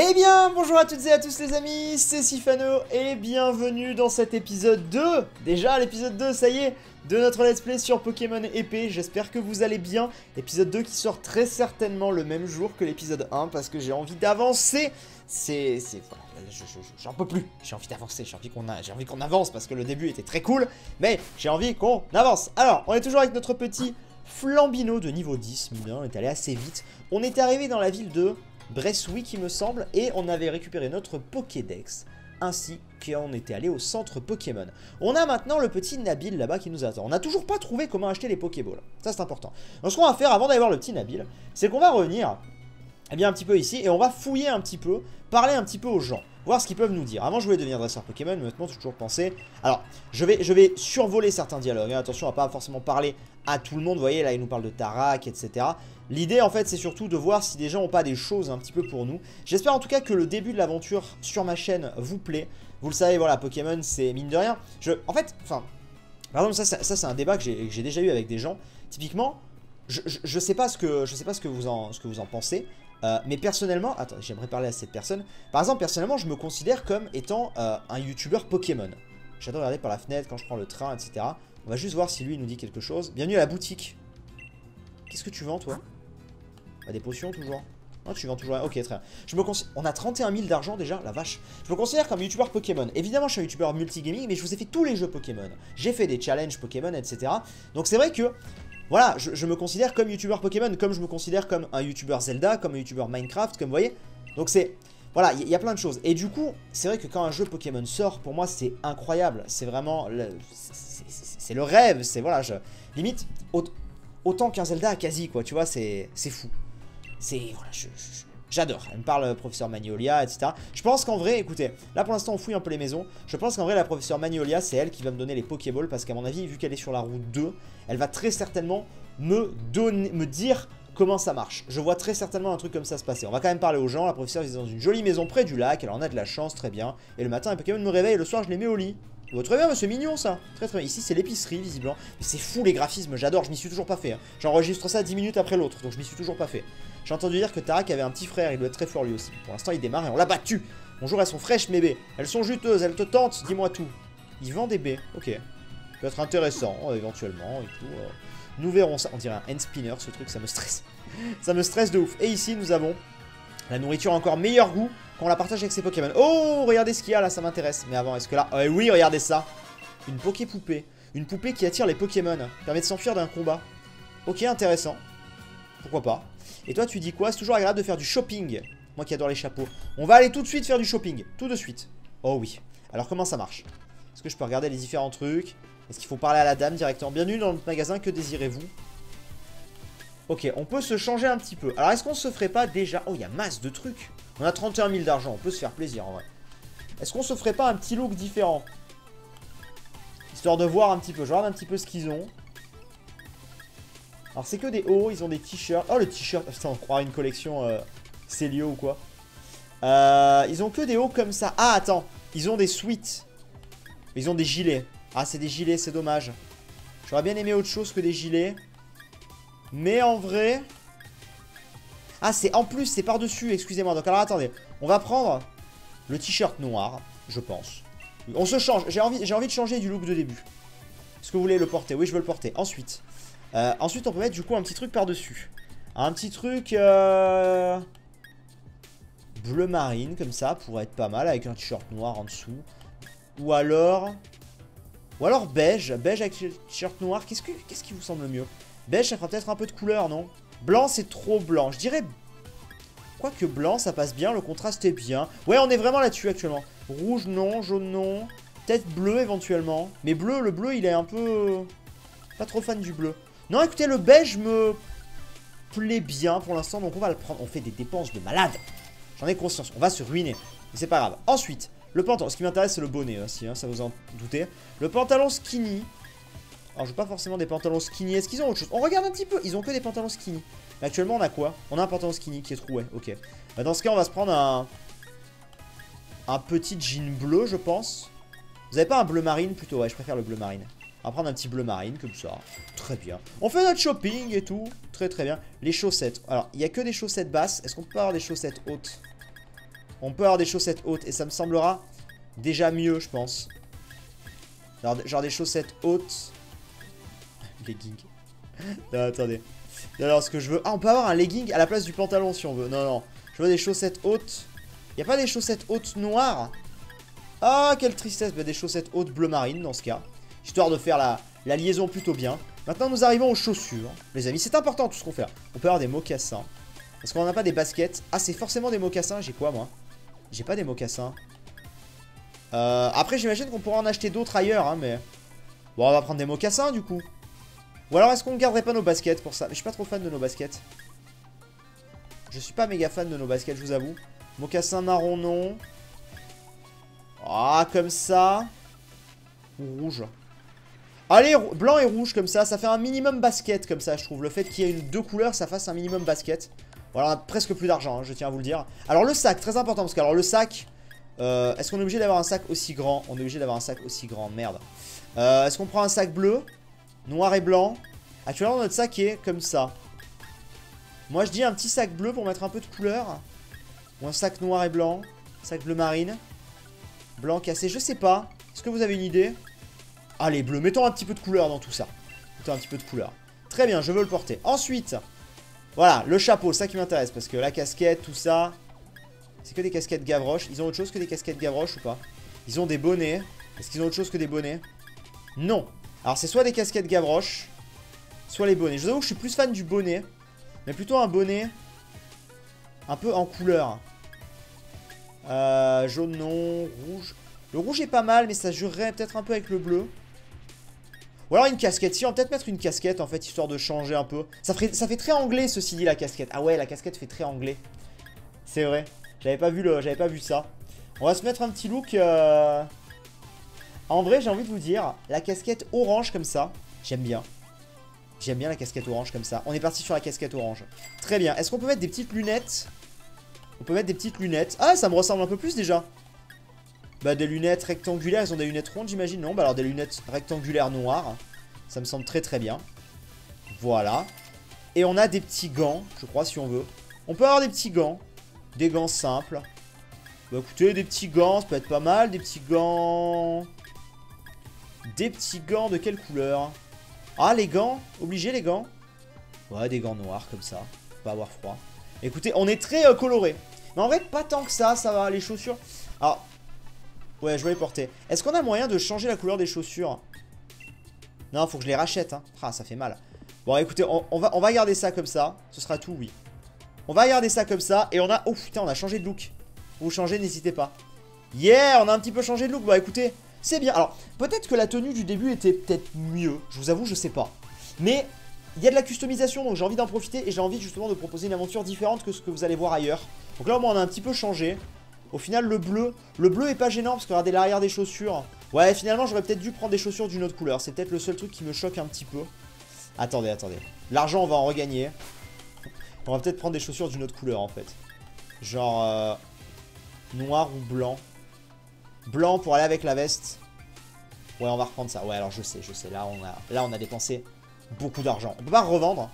Eh bien, bonjour à toutes et à tous les amis, c'est Sifano et bienvenue dans cet épisode 2 Déjà l'épisode 2, ça y est, de notre let's play sur Pokémon épée, j'espère que vous allez bien. Épisode 2 qui sort très certainement le même jour que l'épisode 1 parce que j'ai envie d'avancer. C'est... c'est voilà, j'en peux plus, j'ai envie d'avancer, j'ai envie qu'on qu'on avance parce que le début était très cool, mais j'ai envie qu'on avance. Alors, on est toujours avec notre petit Flambino de niveau 10, on est allé assez vite. On est arrivé dans la ville de Bresswick il me semble, et on avait récupéré notre Pokédex, ainsi qu'on était allé au centre Pokémon. On a maintenant le petit Nabil là-bas qui nous attend. On n'a toujours pas trouvé comment acheter les Pokéballs, ça c'est important. Donc ce qu'on va faire avant d'aller voir le petit Nabil, c'est qu'on va revenir eh bien, un petit peu ici, et on va fouiller un petit peu, parler un petit peu aux gens, voir ce qu'ils peuvent nous dire. Avant, je voulais devenir dresseur Pokémon, maintenant, j'ai toujours pensé... Alors, je vais, survoler certains dialogues, hein. attention, on va pas forcément parler à tout le monde, vous voyez, là, il nous parle de Tarak, etc. L'idée, en fait, c'est surtout de voir si des gens ont pas des choses un petit peu pour nous. J'espère en tout cas que le début de l'aventure sur ma chaîne vous plaît. Vous le savez, voilà, Pokémon, c'est mine de rien. Je, en fait, enfin, par exemple, ça, ça, c'est un débat que j'ai déjà eu avec des gens. Typiquement, je, je, sais pas ce que, je sais pas ce que vous en, ce que vous en pensez. Euh, mais personnellement, attends, j'aimerais parler à cette personne. Par exemple, personnellement, je me considère comme étant euh, un youtubeur Pokémon. J'adore regarder par la fenêtre quand je prends le train, etc. On va juste voir si lui nous dit quelque chose. Bienvenue à la boutique. Qu'est-ce que tu vends, toi? Des potions, toujours? Tu vends toujours... Ok, très bien. Je me On a 31 000 d'argent, déjà, la vache. Je me considère comme youtubeur Pokémon. Évidemment, je suis un youtubeur multigaming, mais je vous ai fait tous les jeux Pokémon. J'ai fait des challenges Pokémon, etc. Donc c'est vrai que voilà, je, me considère comme youtubeur Pokémon, comme je me considère comme un youtubeur Zelda, comme un youtubeur Minecraft, comme vous voyez. Donc c'est... Voilà, il y, a plein de choses. Et du coup, c'est vrai que quand un jeu Pokémon sort, pour moi, c'est incroyable. C'est vraiment... C'est le rêve, c'est... Voilà, je... Limite, autant qu'un Zelda quasi, quoi, tu vois, c'est fou. C'est... Voilà, J'adore. Elle me parle euh, professeur Magnolia, etc. Je pense qu'en vrai, écoutez, là pour l'instant on fouille un peu les maisons. Je pense qu'en vrai la professeure Magnolia, c'est elle qui va me donner les Pokéballs parce qu'à mon avis, vu qu'elle est sur la route 2, elle va très certainement me donner, me dire comment ça marche. Je vois très certainement un truc comme ça se passer. On va quand même parler aux gens. La professeure est dans une jolie maison près du lac. Elle en a de la chance, très bien. Et le matin, les Pokémon me réveille et le soir, je les mets au lit. Oh, très bien, c'est mignon ça. Très très bien. Ici, c'est l'épicerie, visiblement. Mais c'est fou les graphismes, j'adore. Je m'y suis toujours pas fait. Hein. J'enregistre ça 10 minutes après l'autre, donc je m'y suis toujours pas fait. J'ai entendu dire que Tarak avait un petit frère, il doit être très fort lui aussi. Pour l'instant, il démarre et on l'a battu. Bonjour, elles sont fraîches mes baies. Elles sont juteuses, elles te tentent, dis-moi tout. Il vend des baies, ok. peut être intéressant, euh, éventuellement, et tout. Euh. Nous verrons ça. On dirait un hand spinner, ce truc, ça me stresse. ça me stresse de ouf. Et ici, nous avons la nourriture encore meilleur goût quand on la partage avec ses Pokémon. Oh, regardez ce qu'il y a là, ça m'intéresse. Mais avant, est-ce que là... Euh, oui, regardez ça. Une Poké-poupée. Une poupée qui attire les Pokémon. Permet de s'enfuir d'un combat. Ok, intéressant. Pourquoi pas. Et toi, tu dis quoi? C'est toujours agréable de faire du shopping. Moi qui adore les chapeaux. On va aller tout de suite faire du shopping. Tout de suite. Oh oui. Alors, comment ça marche? Est-ce que je peux regarder les différents trucs? Est-ce qu'il faut parler à la dame directement? Bienvenue dans notre magasin, que désirez-vous? Ok, on peut se changer un petit peu. Alors, est-ce qu'on se ferait pas déjà... Oh, il y a masse de trucs. On a 31 000 d'argent, on peut se faire plaisir en vrai. Est-ce qu'on se ferait pas un petit look différent Histoire de voir un petit peu. Je regarde un petit peu ce qu'ils ont. Alors c'est que des hauts, ils ont des t-shirts. Oh le t-shirt, putain on croirait une collection euh, Célio ou quoi. Euh, ils ont que des hauts comme ça. Ah attends, ils ont des suites. Ils ont des gilets. Ah c'est des gilets, c'est dommage. J'aurais bien aimé autre chose que des gilets. Mais en vrai... Ah c'est en plus, c'est par-dessus, excusez-moi. Donc alors attendez, on va prendre le t-shirt noir, je pense. On se change, j'ai envie, de changer du look de début. Est-ce que vous voulez le porter? Oui, je veux le porter. Ensuite, euh, ensuite, on peut mettre du coup un petit truc par-dessus. Un petit truc euh, bleu marine, comme ça, pourrait être pas mal, avec un t-shirt noir en dessous. Ou alors... Ou alors beige, beige avec t-shirt noir. Qu'est-ce qui vous semble mieux? Beige, ça fera peut-être un peu de couleur, non? Blanc, c'est trop blanc. Je dirais... Quoique blanc, ça passe bien, le contraste est bien. Ouais, on est vraiment là-dessus actuellement. Rouge, non. Jaune, non. Peut-être bleu, éventuellement. Mais bleu, le bleu, il est un peu... Pas trop fan du bleu. Non, écoutez, le beige me plaît bien pour l'instant, donc on va le prendre. On fait des dépenses de malade. J'en ai conscience, on va se ruiner. Mais c'est pas grave. Ensuite, le pantalon. Ce qui m'intéresse, c'est le bonnet hein, ça vous en doutez. Le pantalon skinny. Alors, je veux pas forcément des pantalons skinny. Est-ce qu'ils ont autre chose? On regarde un petit peu. Ils ont que des pantalons skinny. Mais actuellement, on a quoi? On a un pantalon skinny qui est troué. Ok. Bah, dans ce cas, on va se prendre un... Un petit jean bleu, je pense. Vous avez pas un bleu marine plutôt? Ouais, je préfère le bleu marine. On va prendre un petit bleu marine comme ça. Très bien. On fait notre shopping et tout. Très très bien. Les chaussettes. Alors, il n'y a que des chaussettes basses. Est-ce qu'on peut avoir des chaussettes hautes? On peut avoir des chaussettes hautes et ça me semblera déjà mieux, je pense. Genre, des chaussettes hautes. Legging. attendez. Alors, ce que je veux... Ah, on peut avoir un legging à la place du pantalon si on veut. Non, non. Je veux des chaussettes hautes. Y a pas des chaussettes hautes noires? Ah, quelle tristesse. Bah, des chaussettes hautes bleu marine dans ce cas. Histoire de faire la, la liaison plutôt bien. Maintenant, nous arrivons aux chaussures. Les amis, c'est important tout ce qu'on fait. On peut avoir des mocassins. Est-ce qu'on n'a pas des baskets Ah, c'est forcément des mocassins. J'ai quoi, moi? J'ai pas des mocassins. Euh, après, j'imagine qu'on pourra en acheter d'autres ailleurs, hein, mais... Bon, on va prendre des mocassins, du coup. Ou alors, est-ce qu'on garderait pas nos baskets pour ça Mais je suis pas trop fan de nos baskets. Je suis pas méga fan de nos baskets, je vous avoue. Mocassin marron, non. Ah, comme ça. Ou rouge. Allez, blanc et rouge, comme ça. Ça fait un minimum basket, comme ça, je trouve. Le fait qu'il y ait deux couleurs, ça fasse un minimum basket. Voilà, presque plus d'argent, hein, je tiens à vous le dire. Alors, le sac, très important, parce que alors, le sac... Euh, est-ce qu'on est obligé d'avoir un sac aussi grand? On est obligé d'avoir un sac aussi grand, merde. Euh, est-ce qu'on prend un sac bleu? Noir et blanc Actuellement, notre sac est comme ça. Moi, je dis un petit sac bleu pour mettre un peu de couleur. Ou un sac noir et blanc. Sac bleu marine. Blanc cassé, je sais pas. Est-ce que vous avez une idée? Allez, bleu. Mettons un petit peu de couleur dans tout ça. Mettons un petit peu de couleur. Très bien, je veux le porter. Ensuite, voilà, le chapeau, ça qui m'intéresse. Parce que la casquette, tout ça... C'est que des casquettes Gavroche. Ils ont autre chose que des casquettes Gavroche ou pas? Ils ont des bonnets. Est-ce qu'ils ont autre chose que des bonnets? Non. Alors, c'est soit des casquettes Gavroche, soit les bonnets. Je vous avoue que je suis plus fan du bonnet. Mais plutôt un bonnet un peu en couleur. Euh, jaune non, rouge. Le rouge est pas mal, mais ça jurerait peut-être un peu avec le bleu. Ou alors une casquette. Si, on va peut-être mettre une casquette, en fait, histoire de changer un peu. Ça, fait très anglais, ceci dit, la casquette. Ah ouais, la casquette fait très anglais. C'est vrai. J'avais pas, vu le, pas vu ça. On va se mettre un petit look... Euh, en vrai, j'ai envie de vous dire, la casquette orange comme ça, j'aime bien. J'aime bien la casquette orange comme ça. On est parti sur la casquette orange. Très bien. Est-ce qu'on peut mettre des petites lunettes? On peut mettre des petites lunettes. Ah, ça me ressemble un peu plus déjà. Bah, des lunettes rectangulaires. Ils ont des lunettes rondes, j'imagine. Non, bah alors des lunettes rectangulaires noires. Ça me semble très très bien. Voilà. Et on a des petits gants, je crois, si on veut. On peut avoir des petits gants. Des gants simples. Bah écoutez, des petits gants, ça peut être pas mal. Des petits gants... Des petits gants de quelle couleur ah, les gants Obligé, les gants Ouais, des gants noirs, comme ça. Pas avoir froid. Écoutez, on est très euh, coloré. Mais en vrai, pas tant que ça, ça va, les chaussures. Alors, ouais, je vais les porter. Est-ce qu'on a moyen de changer la couleur des chaussures? Non, faut que je les rachète, hein. Ah, ça fait mal. Bon, écoutez, on, va, on va garder ça comme ça. Ce sera tout, oui. On va garder ça comme ça. Et on a... Oh, putain, on a changé de look. Vous changez, n'hésitez pas. Yeah, on a un petit peu changé de look. Bah, écoutez, c'est bien. Alors, peut-être que la tenue du début était peut-être mieux. Je vous avoue, je sais pas. Mais il y a de la customisation, donc j'ai envie d'en profiter et j'ai envie justement de proposer une aventure différente que ce que vous allez voir ailleurs. Donc là, au moins, on a un petit peu changé. Au final, le bleu, le bleu est pas gênant parce que regardez l'arrière des chaussures. Ouais, finalement, j'aurais peut-être dû prendre des chaussures d'une autre couleur. C'est peut-être le seul truc qui me choque un petit peu. Attendez, attendez. L'argent, on va en regagner. On va peut-être prendre des chaussures d'une autre couleur, en fait. Genre... Euh, noir ou blanc. Blanc pour aller avec la veste. Ouais, on va reprendre ça. Ouais, alors je sais, je sais. Là, on a, là, on a dépensé beaucoup d'argent. On peut pas revendre.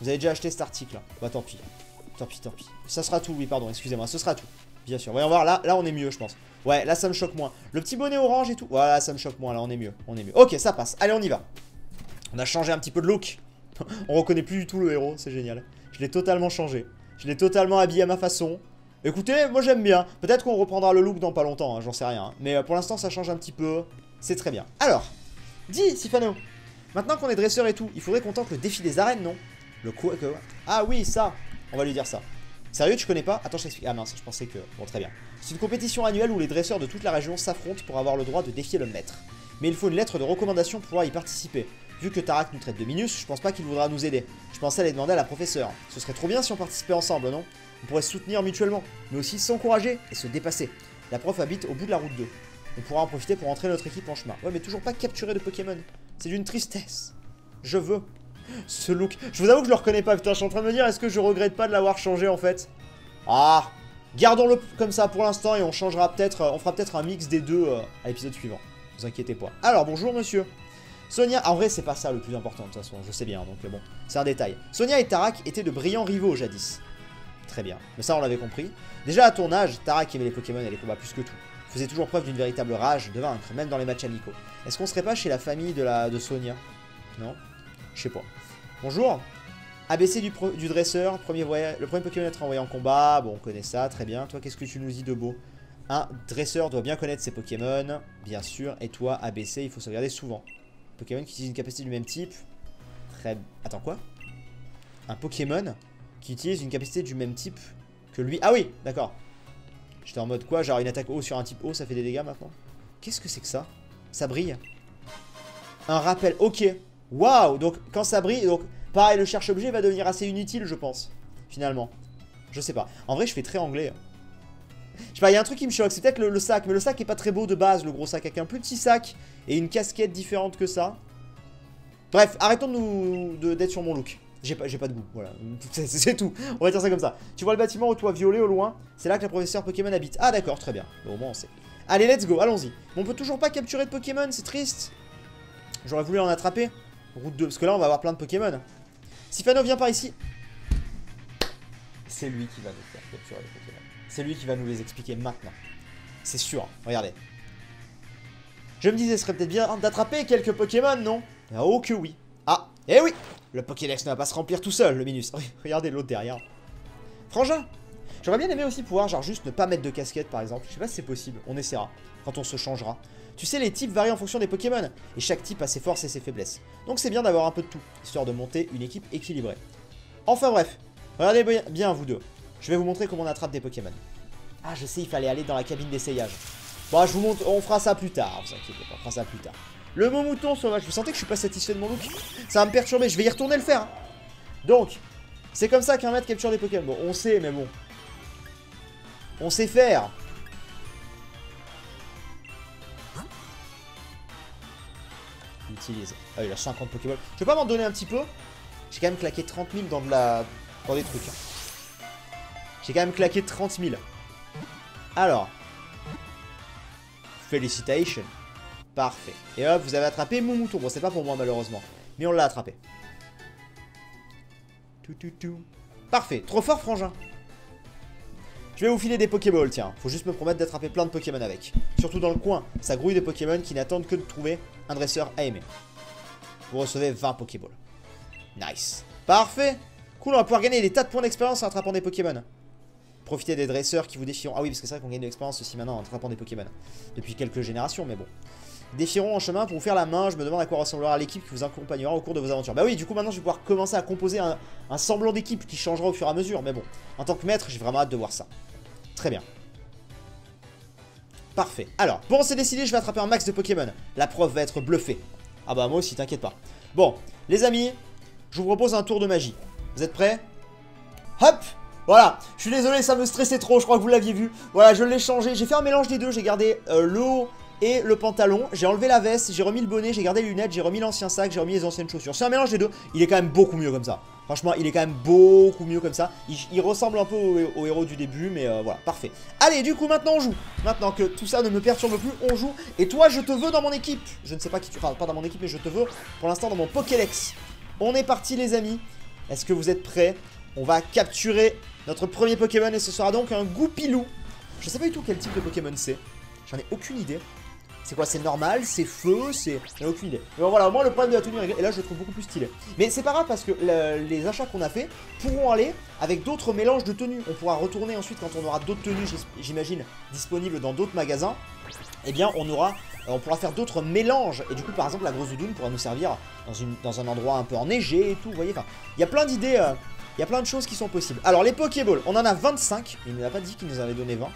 Vous avez déjà acheté cet article. Bah, tant pis. Tant pis, tant pis. Ça sera tout, oui, pardon, excusez-moi. Ce sera tout. Bien sûr. Voyons voir, là, là, on est mieux, je pense. Ouais, là, ça me choque moins. Le petit bonnet orange et tout. Voilà, ça me choque moins. Là, on est mieux. On est mieux. Ok, ça passe. Allez, on y va. On a changé un petit peu de look. on reconnaît plus du tout le héros. C'est génial. Je l'ai totalement changé. Je l'ai totalement habillé à ma façon. Écoutez, moi j'aime bien. Peut-être qu'on reprendra le look dans pas longtemps, hein, j'en sais rien. Mais euh, pour l'instant, ça change un petit peu. C'est très bien. Alors, dis, Sifano. Maintenant qu'on est dresseur et tout, il faudrait qu'on tente le défi des arènes, non? Le quoi Ah oui, ça. On va lui dire ça. Sérieux, tu connais pas? Attends, je t'explique. Ah mince, je pensais que... Bon, très bien. C'est une compétition annuelle où les dresseurs de toute la région s'affrontent pour avoir le droit de défier le maître. Mais il faut une lettre de recommandation pour pouvoir y participer. Vu que Tarak nous traite de minus, je pense pas qu'il voudra nous aider. Je pensais aller demander à la professeure. Ce serait trop bien si on participait ensemble, non? On pourrait se soutenir mutuellement, mais aussi s'encourager et se dépasser. La prof habite au bout de la route 2. On pourra en profiter pour entrer notre équipe en chemin. Ouais, mais toujours pas capturer de Pokémon. C'est d'une tristesse. Je veux. Ce look. Je vous avoue que je le reconnais pas. Putain, je suis en train de me dire, est-ce que je regrette pas de l'avoir changé en fait? Ah Gardons-le comme ça pour l'instant et on changera peut-être, euh, on fera peut-être un mix des deux euh, à l'épisode suivant. Ne vous inquiétez pas. Alors, bonjour monsieur. Sonia, en vrai c'est pas ça le plus important de toute façon, je sais bien, donc bon, c'est un détail. Sonia et Tarak étaient de brillants rivaux jadis. Très bien. Mais ça, on l'avait compris. Déjà, à ton âge, Tara qui aimait les Pokémon et les combats plus que tout, faisait toujours preuve d'une véritable rage de vaincre, même dans les matchs amicaux. Est-ce qu'on serait pas chez la famille de, la, Sonia? Non? Je sais pas. Bonjour ABC du, du dresseur, le premier Pokémon à être envoyé en combat. Bon, on connaît ça, très bien. Toi, qu'est-ce que tu nous dis de beau? Un dresseur doit bien connaître ses Pokémon, bien sûr. Et toi, ABC, il faut se regarder souvent. Pokémon qui utilise une capacité du même type. Très... Attends, quoi? Un Pokémon? Qui utilise une capacité du même type que lui. Ah oui, d'accord. J'étais en mode quoi Genre une attaque haut sur un type haut, ça fait des dégâts maintenant? Qu'est-ce que c'est que ça? Ça brille. Un rappel, ok. Waouh Donc quand ça brille, donc pareil, le cherche-objet va devenir assez inutile, je pense. Finalement. Je sais pas. En vrai, je fais très anglais. Je sais pas, il y a un truc qui me choque, c'est peut-être le, sac. Mais le sac est pas très beau de base, le gros sac. Avec un plus petit sac et une casquette différente que ça. Bref, arrêtons de d'être sur mon look. J'ai pas, pas de goût, voilà. C'est tout. On va dire ça comme ça. Tu vois le bâtiment au toit violet au loin C'est là que la professeur Pokémon habite. Ah d'accord, très bien. au moins on sait. Allez, let's go, allons-y. on peut toujours pas capturer de Pokémon, c'est triste. J'aurais voulu en attraper. Route 2, parce que là on va avoir plein de Pokémon. Sifano, viens par ici. C'est lui qui va nous faire capturer les Pokémon. C'est lui qui va nous les expliquer maintenant. C'est sûr, regardez. Je me disais, ce serait peut-être bien d'attraper quelques Pokémon, non? Oh que oui. Ah, eh oui Le Pokédex ne va pas se remplir tout seul, le Minus. Regardez l'autre derrière. Frangin J'aurais bien aimé aussi pouvoir, genre, juste ne pas mettre de casquette, par exemple. Je sais pas si c'est possible. On essaiera. Quand on se changera. Tu sais, les types varient en fonction des Pokémon. Et chaque type a ses forces et ses faiblesses. Donc c'est bien d'avoir un peu de tout, histoire de monter une équipe équilibrée. Enfin bref. Regardez bien, vous deux. Je vais vous montrer comment on attrape des Pokémon. Ah, je sais, il fallait aller dans la cabine d'essayage. Bon, je vous montre, on fera ça plus tard, vous inquiétez pas, on fera ça plus tard. Le mot mouton sauvage. Vous sentez que je suis pas satisfait de mon look Ça va me perturber. Je vais y retourner le faire. Hein. Donc, c'est comme ça qu'un maître capture des Pokémon. Bon, on sait, mais bon. On sait faire. Utilise. Ah, il a 50 Pokéballs. Je vais pas m'en donner un petit peu. J'ai quand même claqué 30 000 dans, de la... dans des trucs. Hein. J'ai quand même claqué 30 000. Alors. Félicitations. Parfait. Et hop, vous avez attrapé mon mouton. Bon, c'est pas pour moi, malheureusement. Mais on l'a attrapé. Tout, tout, tout. Parfait. Trop fort, frangin. Je vais vous filer des Pokéballs, tiens. Faut juste me promettre d'attraper plein de Pokémon avec. Surtout dans le coin. Ça grouille des Pokémon qui n'attendent que de trouver un dresseur à aimer. Vous recevez 20 Pokéballs. Nice. Parfait. Cool, on va pouvoir gagner des tas de points d'expérience en attrapant des Pokémon. Profitez des dresseurs qui vous défieront. Ah oui, parce que c'est vrai qu'on gagne de l'expérience aussi maintenant en attrapant des Pokémon. Depuis quelques générations, mais bon défieront en chemin pour vous faire la main. Je me demande à quoi ressemblera l'équipe qui vous accompagnera au cours de vos aventures. Bah oui, du coup, maintenant, je vais pouvoir commencer à composer un, semblant d'équipe qui changera au fur et à mesure. Mais bon, en tant que maître, j'ai vraiment hâte de voir ça. Très bien. Parfait. Alors, bon, c'est décidé, je vais attraper un max de Pokémon. La preuve va être bluffée. Ah bah moi aussi, t'inquiète pas. Bon, les amis, je vous propose un tour de magie. Vous êtes prêts? Hop voilà, je suis désolé, ça me stressait trop, je crois que vous l'aviez vu. Voilà, je l'ai changé, j'ai fait un mélange des deux, j'ai gardé euh, le haut et le pantalon. J'ai enlevé la veste, j'ai remis le bonnet, j'ai gardé les lunettes, j'ai remis l'ancien sac, j'ai remis les anciennes chaussures. C'est un mélange des deux. Il est quand même beaucoup mieux comme ça. Franchement, il est quand même beaucoup mieux comme ça. Il, ressemble un peu au, héros du début, mais euh, voilà, parfait. Allez, du coup, maintenant on joue. Maintenant que tout ça ne me perturbe plus, on joue. Et toi, je te veux dans mon équipe. Je ne sais pas qui tu... Enfin, pas dans mon équipe, mais je te veux pour l'instant dans mon Pokédex. On est parti, les amis. Est-ce que vous êtes prêts? On va capturer notre premier Pokémon et ce sera donc un Goupilou. Je sais pas du tout quel type de Pokémon c'est. J'en ai aucune idée. C'est quoi C'est normal C'est feu C'est... J'ai aucune idée. Mais bon, voilà, moins le problème de la tenue et là je le trouve beaucoup plus stylé. Mais c'est pas grave parce que les achats qu'on a fait pourront aller avec d'autres mélanges de tenues. On pourra retourner ensuite quand on aura d'autres tenues, j'imagine, disponibles dans d'autres magasins. Eh bien, on aura... On pourra faire d'autres mélanges. Et du coup, par exemple, la grosse doudoune pourra nous servir dans, une, dans un endroit un peu enneigé et tout. Vous voyez, enfin, il y a plein d'idées... Euh, il y a plein de choses qui sont possibles. Alors, les Pokéballs, on en a 25. Il ne nous a pas dit qu'il nous avait donné 20.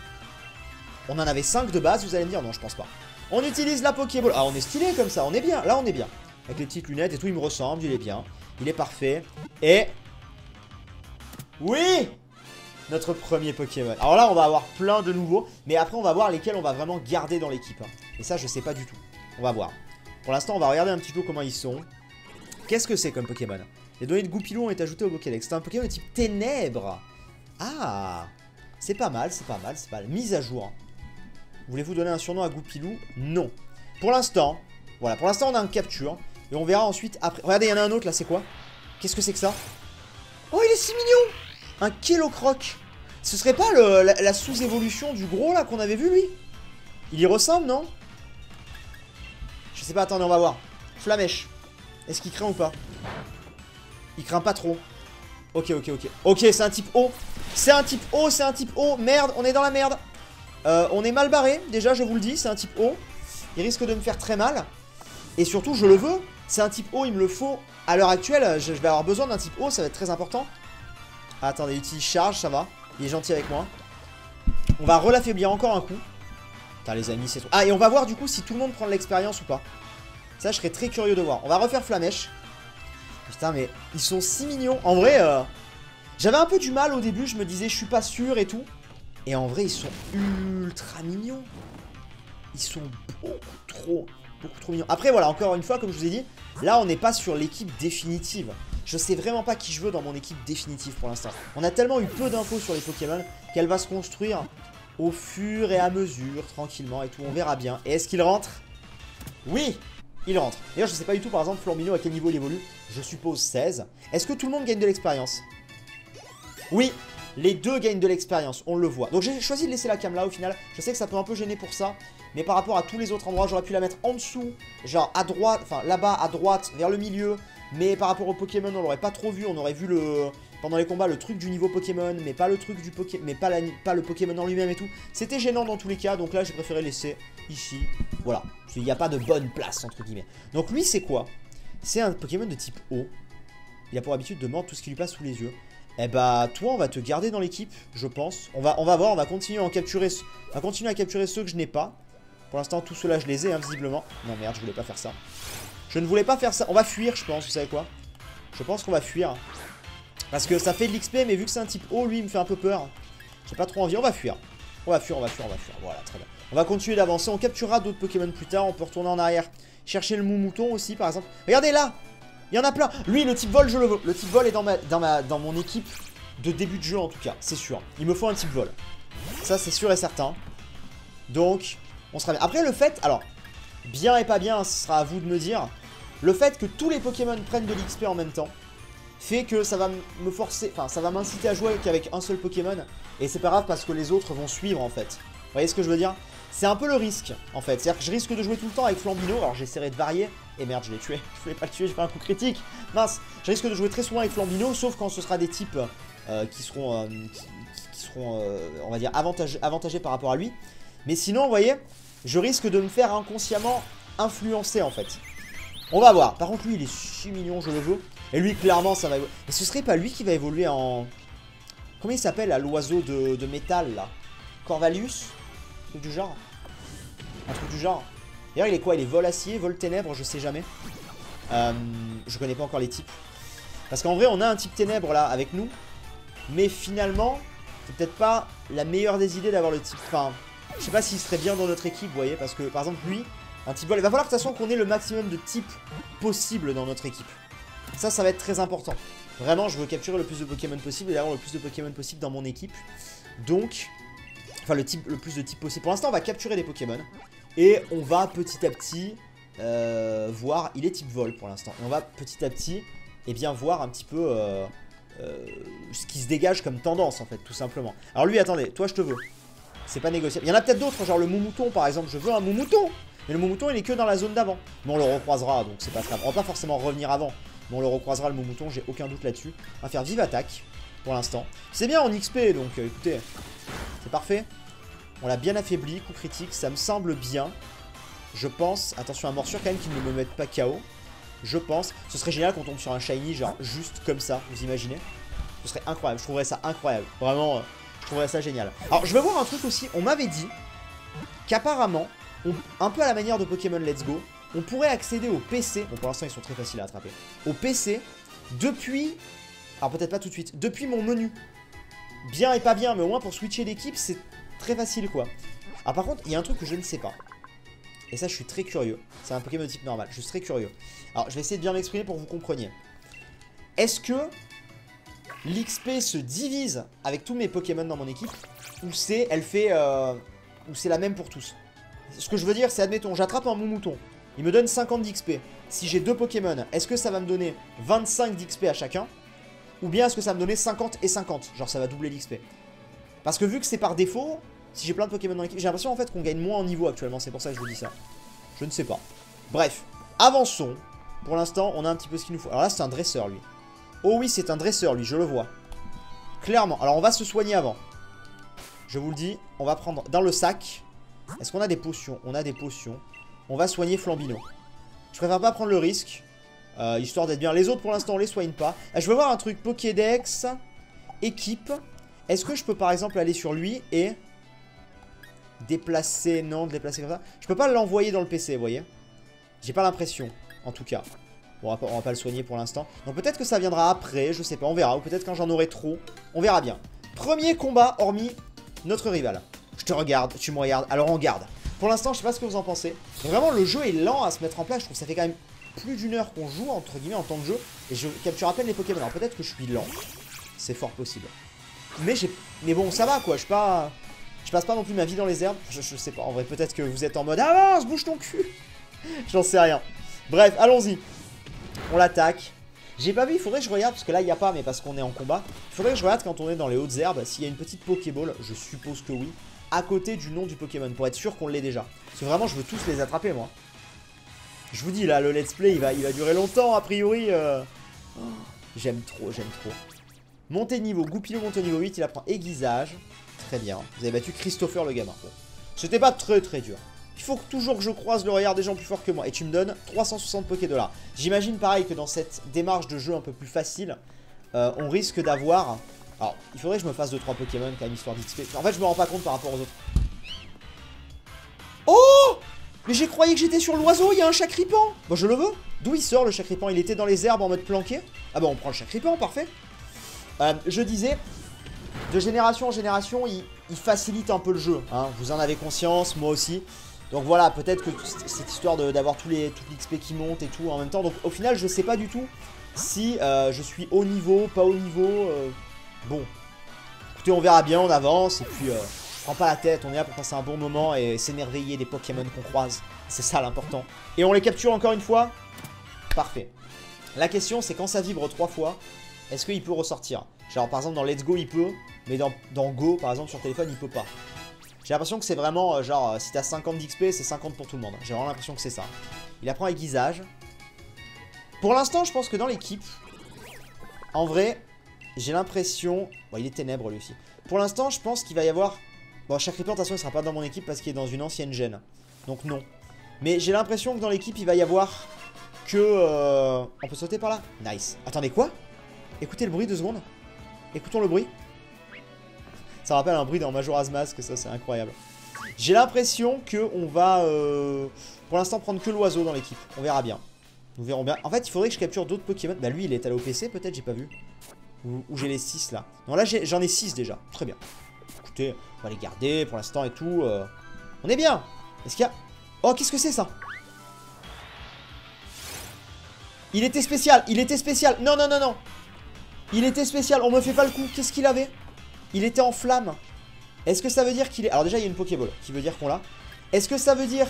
On en avait 5 de base, vous allez me dire. Non, je pense pas. On utilise la Pokéball. Ah, on est stylé comme ça, on est bien. Là, on est bien. Avec les petites lunettes et tout, il me ressemble, il est bien. Il est parfait. Et... Oui Notre premier Pokémon. Alors là, on va avoir plein de nouveaux. Mais après, on va voir lesquels on va vraiment garder dans l'équipe. Hein. Et ça, je sais pas du tout. On va voir. Pour l'instant, on va regarder un petit peu comment ils sont. Qu'est-ce que c'est comme Pokémon Les données de Goupilou ont été ajoutées au Pokédex. C'est un Pokémon de type Ténèbres. Ah C'est pas mal, c'est pas mal, c'est pas mal. Mise à jour. Voulez-vous donner un surnom à Goupilou Non. Pour l'instant, voilà, pour l'instant on a un capture. Et on verra ensuite après. Regardez, il y en a un autre là, c'est quoi? Qu'est-ce que c'est que ça? Oh, il est si mignon Un Kellocroc. Ce serait pas la sous-évolution du gros là qu'on avait vu lui? Il y ressemble, non? Je sais pas, attendez, on va voir. Flamèche. Est-ce qu'il craint ou pas? Il craint pas trop. Ok, ok, ok. Ok, c'est un type O. C'est un type O, c'est un type O. Merde, on est dans la merde. Euh, on est mal barré, déjà, je vous le dis, c'est un type O. Il risque de me faire très mal. Et surtout, je le veux. C'est un type O, il me le faut. À l'heure actuelle, je vais avoir besoin d'un type O, ça va être très important. Attendez, il utilise charge, ça va. Il est gentil avec moi. On va relaffaiblir encore un coup. Putain, les amis, c'est trop. Ah, et on va voir du coup si tout le monde prend de l'expérience ou pas. Ça, je serais très curieux de voir. On va refaire Flamèche. Putain, mais ils sont si mignons. En vrai, euh, j'avais un peu du mal au début. Je me disais, je suis pas sûr et tout. Et en vrai, ils sont ultra mignons. Ils sont beaucoup trop, beaucoup trop mignons. Après, voilà, encore une fois, comme je vous ai dit, là, on n'est pas sur l'équipe définitive. Je sais vraiment pas qui je veux dans mon équipe définitive pour l'instant. On a tellement eu peu d'infos sur les Pokémon qu'elle va se construire au fur et à mesure, tranquillement et tout. On verra bien. Et est-ce qu'il rentre? Oui il rentre. D'ailleurs, je sais pas du tout, par exemple, Flambino, à quel niveau il évolue. Je suppose 16. Est-ce que tout le monde gagne de l'expérience? Oui, les deux gagnent de l'expérience, on le voit. Donc j'ai choisi de laisser la cam là au final. Je sais que ça peut un peu gêner pour ça. Mais par rapport à tous les autres endroits, j'aurais pu la mettre en dessous. Genre à droite, enfin là-bas, à droite, vers le milieu. Mais par rapport au Pokémon, on l'aurait pas trop vu. On aurait vu le pendant les combats le truc du niveau Pokémon, mais pas le truc du Pokémon, mais pas, le Pokémon en lui-même et tout. C'était gênant dans tous les cas, donc là j'ai préféré laisser ici. Voilà, il n'y a pas de bonne place entre guillemets. Donc lui c'est quoi? C'est un Pokémon de type eau. Il a pour habitude de mordre tout ce qui lui passe sous les yeux. Eh bah toi on va te garder dans l'équipe, je pense. On va, on va voir, on va continuer à en capturer, on va continuer à capturer ceux que je n'ai pas. Pour l'instant tous ceux-là je les ai. Hein, non merde, je voulais pas faire ça. Je ne voulais pas faire ça. On va fuir, je pense, vous savez quoi? Je pense qu'on va fuir. Parce que ça fait de l'XP, mais vu que c'est un type haut, lui, il me fait un peu peur. J'ai pas trop envie. On va fuir. On va fuir, on va fuir, on va fuir. Voilà, très bien. On va continuer d'avancer. On capturera d'autres Pokémon plus tard. On peut retourner en arrière. Chercher le mouton aussi, par exemple. Regardez là Il y en a plein. Lui, le type vol, je le veux. Le type vol est dans, ma, mon équipe de début de jeu, en tout cas. C'est sûr. Il me faut un type vol. Ça, c'est sûr et certain. Donc, on sera bien. Après, le fait... Alors, bien et pas bien, ce sera à vous de me dire. Le fait que tous les Pokémon prennent de l'XP en même temps fait que ça va me forcer, enfin ça va m'inciter à jouer qu'avec un seul Pokémon et c'est pas grave parce que les autres vont suivre en fait. Vous voyez ce que je veux dire? C'est un peu le risque en fait, c'est-à-dire que je risque de jouer tout le temps avec Flambino, alors j'essaierai de varier, et merde je l'ai tué, je voulais pas le tuer, j'ai fait un coup critique, mince, je risque de jouer très souvent avec Flambino sauf quand ce sera des types euh, qui seront, euh, qui, seront euh, on va dire avantagés, par rapport à lui, mais sinon vous voyez, je risque de me faire inconsciemment influencer en fait. On va voir. Par contre, lui, il est si mignon, je le veux. Et lui, clairement, ça va évoluer. Mais ce serait pas lui qui va évoluer en... Comment il s'appelle, l'oiseau de, métal, là? Corvalius Un truc du genre? Un truc du genre? D'ailleurs, il est quoi? Il est vol acier, vol ténèbres, je sais jamais. Euh, je connais pas encore les types. Parce qu'en vrai, on a un type ténèbres, là, avec nous. Mais finalement, c'est peut-être pas la meilleure des idées d'avoir le type... Enfin, je sais pas s'il serait bien dans notre équipe, vous voyez. Parce que, par exemple, lui, un type vol... Il va falloir de toute façon qu'on ait le maximum de types possible dans notre équipe. Ça, ça va être très important. Vraiment, je veux capturer le plus de Pokémon possible et avoir le plus de Pokémon possible dans mon équipe. Donc, enfin le, type, le plus de types possible. Pour l'instant, on va capturer des Pokémon. Et on va petit à petit euh, voir... Il est type vol pour l'instant. On va petit à petit et eh bien, voir un petit peu euh, euh, ce qui se dégage comme tendance, en fait, tout simplement. Alors lui, attendez, toi, je te veux. C'est pas négociable. Il y en a peut-être d'autres, genre le Moumouton, par exemple. Je veux un Moumouton Mais le Moumouton, il est que dans la zone d'avant. Mais on le recroisera, donc c'est pas grave. On va pas forcément revenir avant. Mais on le recroisera le mouton, j'ai aucun doute là-dessus. On va faire vive attaque pour l'instant. C'est bien en XP, donc écoutez, c'est parfait. On l'a bien affaibli, coup critique, ça me semble bien. Je pense, attention à morsure quand même qu'il ne me mette pas KO. Je pense, ce serait génial qu'on tombe sur un shiny, genre juste comme ça, vous imaginez Ce serait incroyable, je trouverais ça incroyable. Vraiment, euh, je trouverais ça génial. Alors, je vais voir un truc aussi, on m'avait dit qu'apparemment, un peu à la manière de Pokémon Let's Go, on pourrait accéder au PC, bon pour l'instant ils sont très faciles à attraper, au PC depuis, alors peut-être pas tout de suite, depuis mon menu. Bien et pas bien, mais au moins pour switcher d'équipe, c'est très facile quoi. Ah par contre, il y a un truc que je ne sais pas. Et ça, je suis très curieux. C'est un Pokémon de type normal, je suis très curieux. Alors, je vais essayer de bien m'exprimer pour que vous compreniez. Est-ce que l'XP se divise avec tous mes Pokémon dans mon équipe Ou c'est, elle fait, euh, ou c'est la même pour tous? Ce que je veux dire, c'est, admettons, j'attrape un mouton. Il me donne 50 d'XP. Si j'ai deux Pokémon, est-ce que ça va me donner 25 d'XP à chacun? Ou bien est-ce que ça va me donner 50 et 50 Genre ça va doubler l'XP. Parce que vu que c'est par défaut, si j'ai plein de Pokémon dans l'équipe, j'ai l'impression en fait qu'on gagne moins en niveau actuellement, c'est pour ça que je vous dis ça. Je ne sais pas. Bref, avançons. Pour l'instant, on a un petit peu ce qu'il nous faut. Alors là, c'est un dresseur, lui. Oh oui, c'est un dresseur, lui, je le vois. Clairement. Alors, on va se soigner avant. Je vous le dis, on va prendre dans le sac. Est-ce qu'on a des potions? On a des potions. On va soigner Flambino. Je préfère pas prendre le risque. Euh, histoire d'être bien. Les autres, pour l'instant, on les soigne pas. Euh, je veux voir un truc Pokédex. Équipe. Est-ce que je peux, par exemple, aller sur lui et... Déplacer... Non, déplacer comme ça? Je peux pas l'envoyer dans le PC, vous voyez? J'ai pas l'impression, en tout cas. Bon, on va, pas, on va pas le soigner pour l'instant. Donc peut-être que ça viendra après, je sais pas, on verra. Ou peut-être quand j'en aurai trop. On verra bien. Premier combat, hormis notre rival. Je te regarde, tu me regardes, alors on garde. Pour l'instant, je sais pas ce que vous en pensez. vraiment, le jeu est lent à se mettre en place. Je trouve que ça fait quand même plus d'une heure qu'on joue, entre guillemets, en temps de jeu. Et je capture à peine les Pokémon. Alors peut-être que je suis lent. C'est fort possible. Mais j'ai... Mais bon, ça va, quoi. Je pas... Je passe pas non plus ma vie dans les herbes. Je, sais pas. En vrai, peut-être que vous êtes en mode Avance, bouge ton cul J'en sais rien. Bref, allons-y. On l'attaque. J'ai pas vu, il faudrait que je regarde, parce que là, il n'y a pas, mais parce qu'on est en combat. Il faudrait que je regarde quand on est dans les hautes herbes, s'il y a une petite Pokéball, je suppose que oui, à côté du nom du Pokémon, pour être sûr qu'on l'ait déjà. Parce que vraiment, je veux tous les attraper, moi. Je vous dis, là, le let's play, il va, durer longtemps, a priori. Euh. j'aime trop, j'aime trop. Montée niveau, Goupilou monte au niveau 8, il apprend aiguisage. Très bien. Vous avez battu Christopher le gamin. C'était pas très très dur. Il faut toujours que je croise le regard des gens plus forts que moi. Et tu me donnes 360 Poké Dollars. J'imagine pareil que dans cette démarche de jeu un peu plus facile, euh, on risque d'avoir... Alors, il faudrait que je me fasse 2-3 Pokémon quand même, histoire d'XP. En fait, je me rends pas compte par rapport aux autres. Oh Mais j'ai croyé que j'étais sur l'oiseau, il y a un chacripan Bon, je le veux. D'où il sort le chacripan? Il était dans les herbes en mode planqué? Ah bah, on prend le chacripan, parfait. Euh, je disais, de génération en génération, il, facilite un peu le jeu. Hein. Vous en avez conscience, moi aussi. Donc voilà, peut-être que cette histoire d'avoir tous les tout l'XP qui monte et tout en même temps. Donc au final, je sais pas du tout si euh, je suis haut niveau, pas haut niveau. Euh, bon, écoutez, on verra bien, on avance et puis euh, prends pas la tête. On est là pour passer un bon moment et s'émerveiller des Pokémon qu'on croise. C'est ça l'important. Et on les capture encore une fois? Parfait. La question, c'est quand ça vibre trois fois, est-ce qu'il peut ressortir Genre par exemple dans Let's Go, il peut, mais dans, Go, par exemple sur téléphone, il peut pas. J'ai l'impression que c'est vraiment, euh, genre, euh, si t'as 50 d'XP, c'est 50 pour tout le monde. J'ai vraiment l'impression que c'est ça. Il apprend aiguisage. Pour l'instant, je pense que dans l'équipe, en vrai, j'ai l'impression... Bon, il est ténèbres, lui aussi. Pour l'instant, je pense qu'il va y avoir... Bon, chaque Reaper, de toute façon, il sera pas dans mon équipe parce qu'il est dans une ancienne gêne. Donc non. Mais j'ai l'impression que dans l'équipe, il va y avoir que... Euh, on peut sauter par là? Nice. Attendez, quoi? Écoutez le bruit, deux secondes. Écoutons le bruit. Ça rappelle un bruit dans Majora's Mask, ça c'est incroyable. J'ai l'impression que on va euh, pour l'instant prendre que l'oiseau dans l'équipe. On verra bien. Nous verrons bien. En fait, il faudrait que je capture d'autres Pokémon. Bah lui, il est allé au PC peut-être, j'ai pas vu. Ou, j'ai les 6 là. Non, là j'en ai 6 déjà. Très bien. Écoutez, on va les garder pour l'instant et tout. Euh. On est bien. Est-ce qu'il y a... Oh, qu'est-ce que c'est ça? Il était spécial, il était spécial. Non, non, non, non. Il était spécial, on me fait pas le coup. Qu'est-ce qu'il avait? Il était en flamme. Est-ce que ça veut dire qu'il est... Alors déjà, il y a une Pokéball qui veut dire qu'on l'a. Est-ce que ça veut dire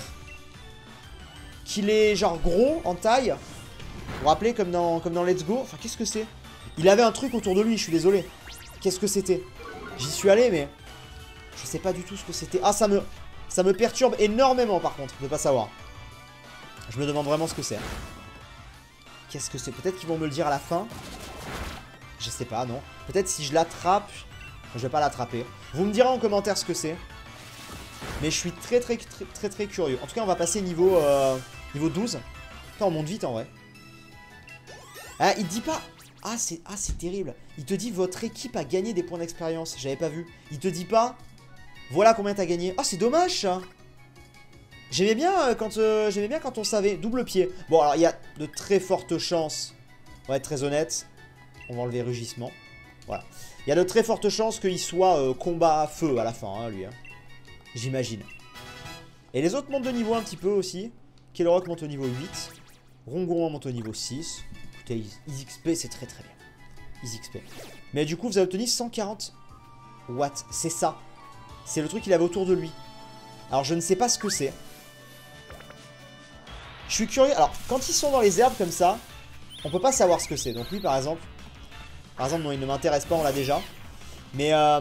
qu'il est genre gros en taille? Vous vous rappelez comme dans, comme dans Let's Go Enfin, qu'est-ce que c'est? Il avait un truc autour de lui, je suis désolé. Qu'est-ce que c'était? J'y suis allé, mais... Je sais pas du tout ce que c'était. Ah, ça me... Ça me perturbe énormément, par contre, de pas savoir. Je me demande vraiment ce que c'est. Qu'est-ce que c'est? Peut-être qu'ils vont me le dire à la fin. Je sais pas, non. Peut-être si je l'attrape, je vais pas l'attraper. Vous me direz en commentaire ce que c'est. Mais je suis très très très très curieux. En tout cas, on va passer niveau, euh, niveau 12. Putain, on monte vite en vrai. Ah, il dit pas... Ah, c'est ah, terrible. Il te dit votre équipe a gagné des points d'expérience. J'avais pas vu. Il te dit pas... Voilà combien t'as gagné. Ah, c'est dommage. J'aimais bien, euh, quand, euh, bien quand on savait. Double pied. Bon, alors il y a de très fortes chances. On va être très honnête. On va enlever rugissement. Voilà. Il y a de très fortes chances qu'il soit euh, combat à feu à la fin, hein, lui. Hein. J'imagine. Et les autres montent de niveau un petit peu aussi. Kellorock monte au niveau 8. Rongon monte au niveau 6. Écoutez, XP, c'est très très bien. XP. Mais du coup, vous avez obtenu 140 watts. C'est ça. C'est le truc qu'il avait autour de lui. Alors, je ne sais pas ce que c'est. Je suis curieux. Alors, quand ils sont dans les herbes comme ça, on peut pas savoir ce que c'est. Donc lui, par exemple, Par exemple, non, il ne m'intéresse pas, on l'a déjà. Mais, euh...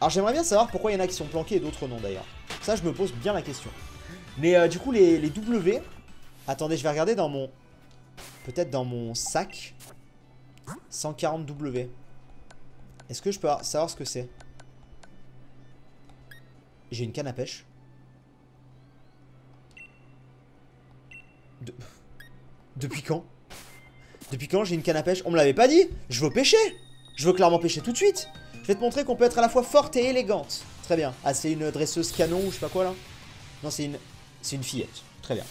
Alors, j'aimerais bien savoir pourquoi il y en a qui sont planqués et d'autres non, d'ailleurs. Ça, je me pose bien la question. Mais euh, du coup, les, W... Attendez, je vais regarder dans mon... Peut-être dans mon sac. 140 W. Est-ce que je peux savoir ce que c'est? J'ai une canne à pêche. De... Depuis quand? Depuis quand j'ai une canne à pêche On me l'avait pas dit Je veux pêcher Je veux clairement pêcher tout de suite Je vais te montrer qu'on peut être à la fois forte et élégante. Très bien. Ah, c'est une dresseuse canon ou je sais pas quoi là Non, c'est une... C'est une fillette. Très bien.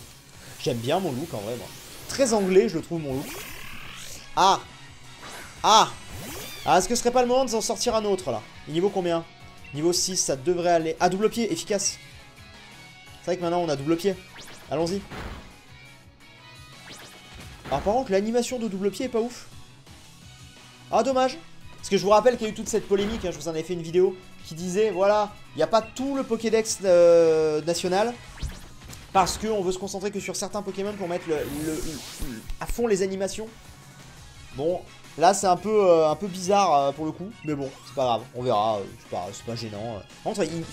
J'aime bien mon look en vrai, moi. Très anglais, je le trouve, mon look. Ah Ah Ah, est-ce que ce serait pas le moment de s'en sortir un autre, là Niveau combien Niveau 6, ça devrait aller... Ah, double pied, efficace. C'est vrai que maintenant, on a double pied. Allons-y. Alors, par contre, l'animation de double pied est pas ouf. Ah, dommage. Parce que je vous rappelle qu'il y a eu toute cette polémique, hein, je vous en ai fait une vidéo, qui disait, voilà, il n'y a pas tout le Pokédex euh, national, parce qu'on veut se concentrer que sur certains Pokémon pour mettre à fond les animations. Bon, là c'est un peu euh, bizarre euh, pour le coup, mais bon, c'est pas grave, on verra, c'est pas, pas, gênant. Entre, il,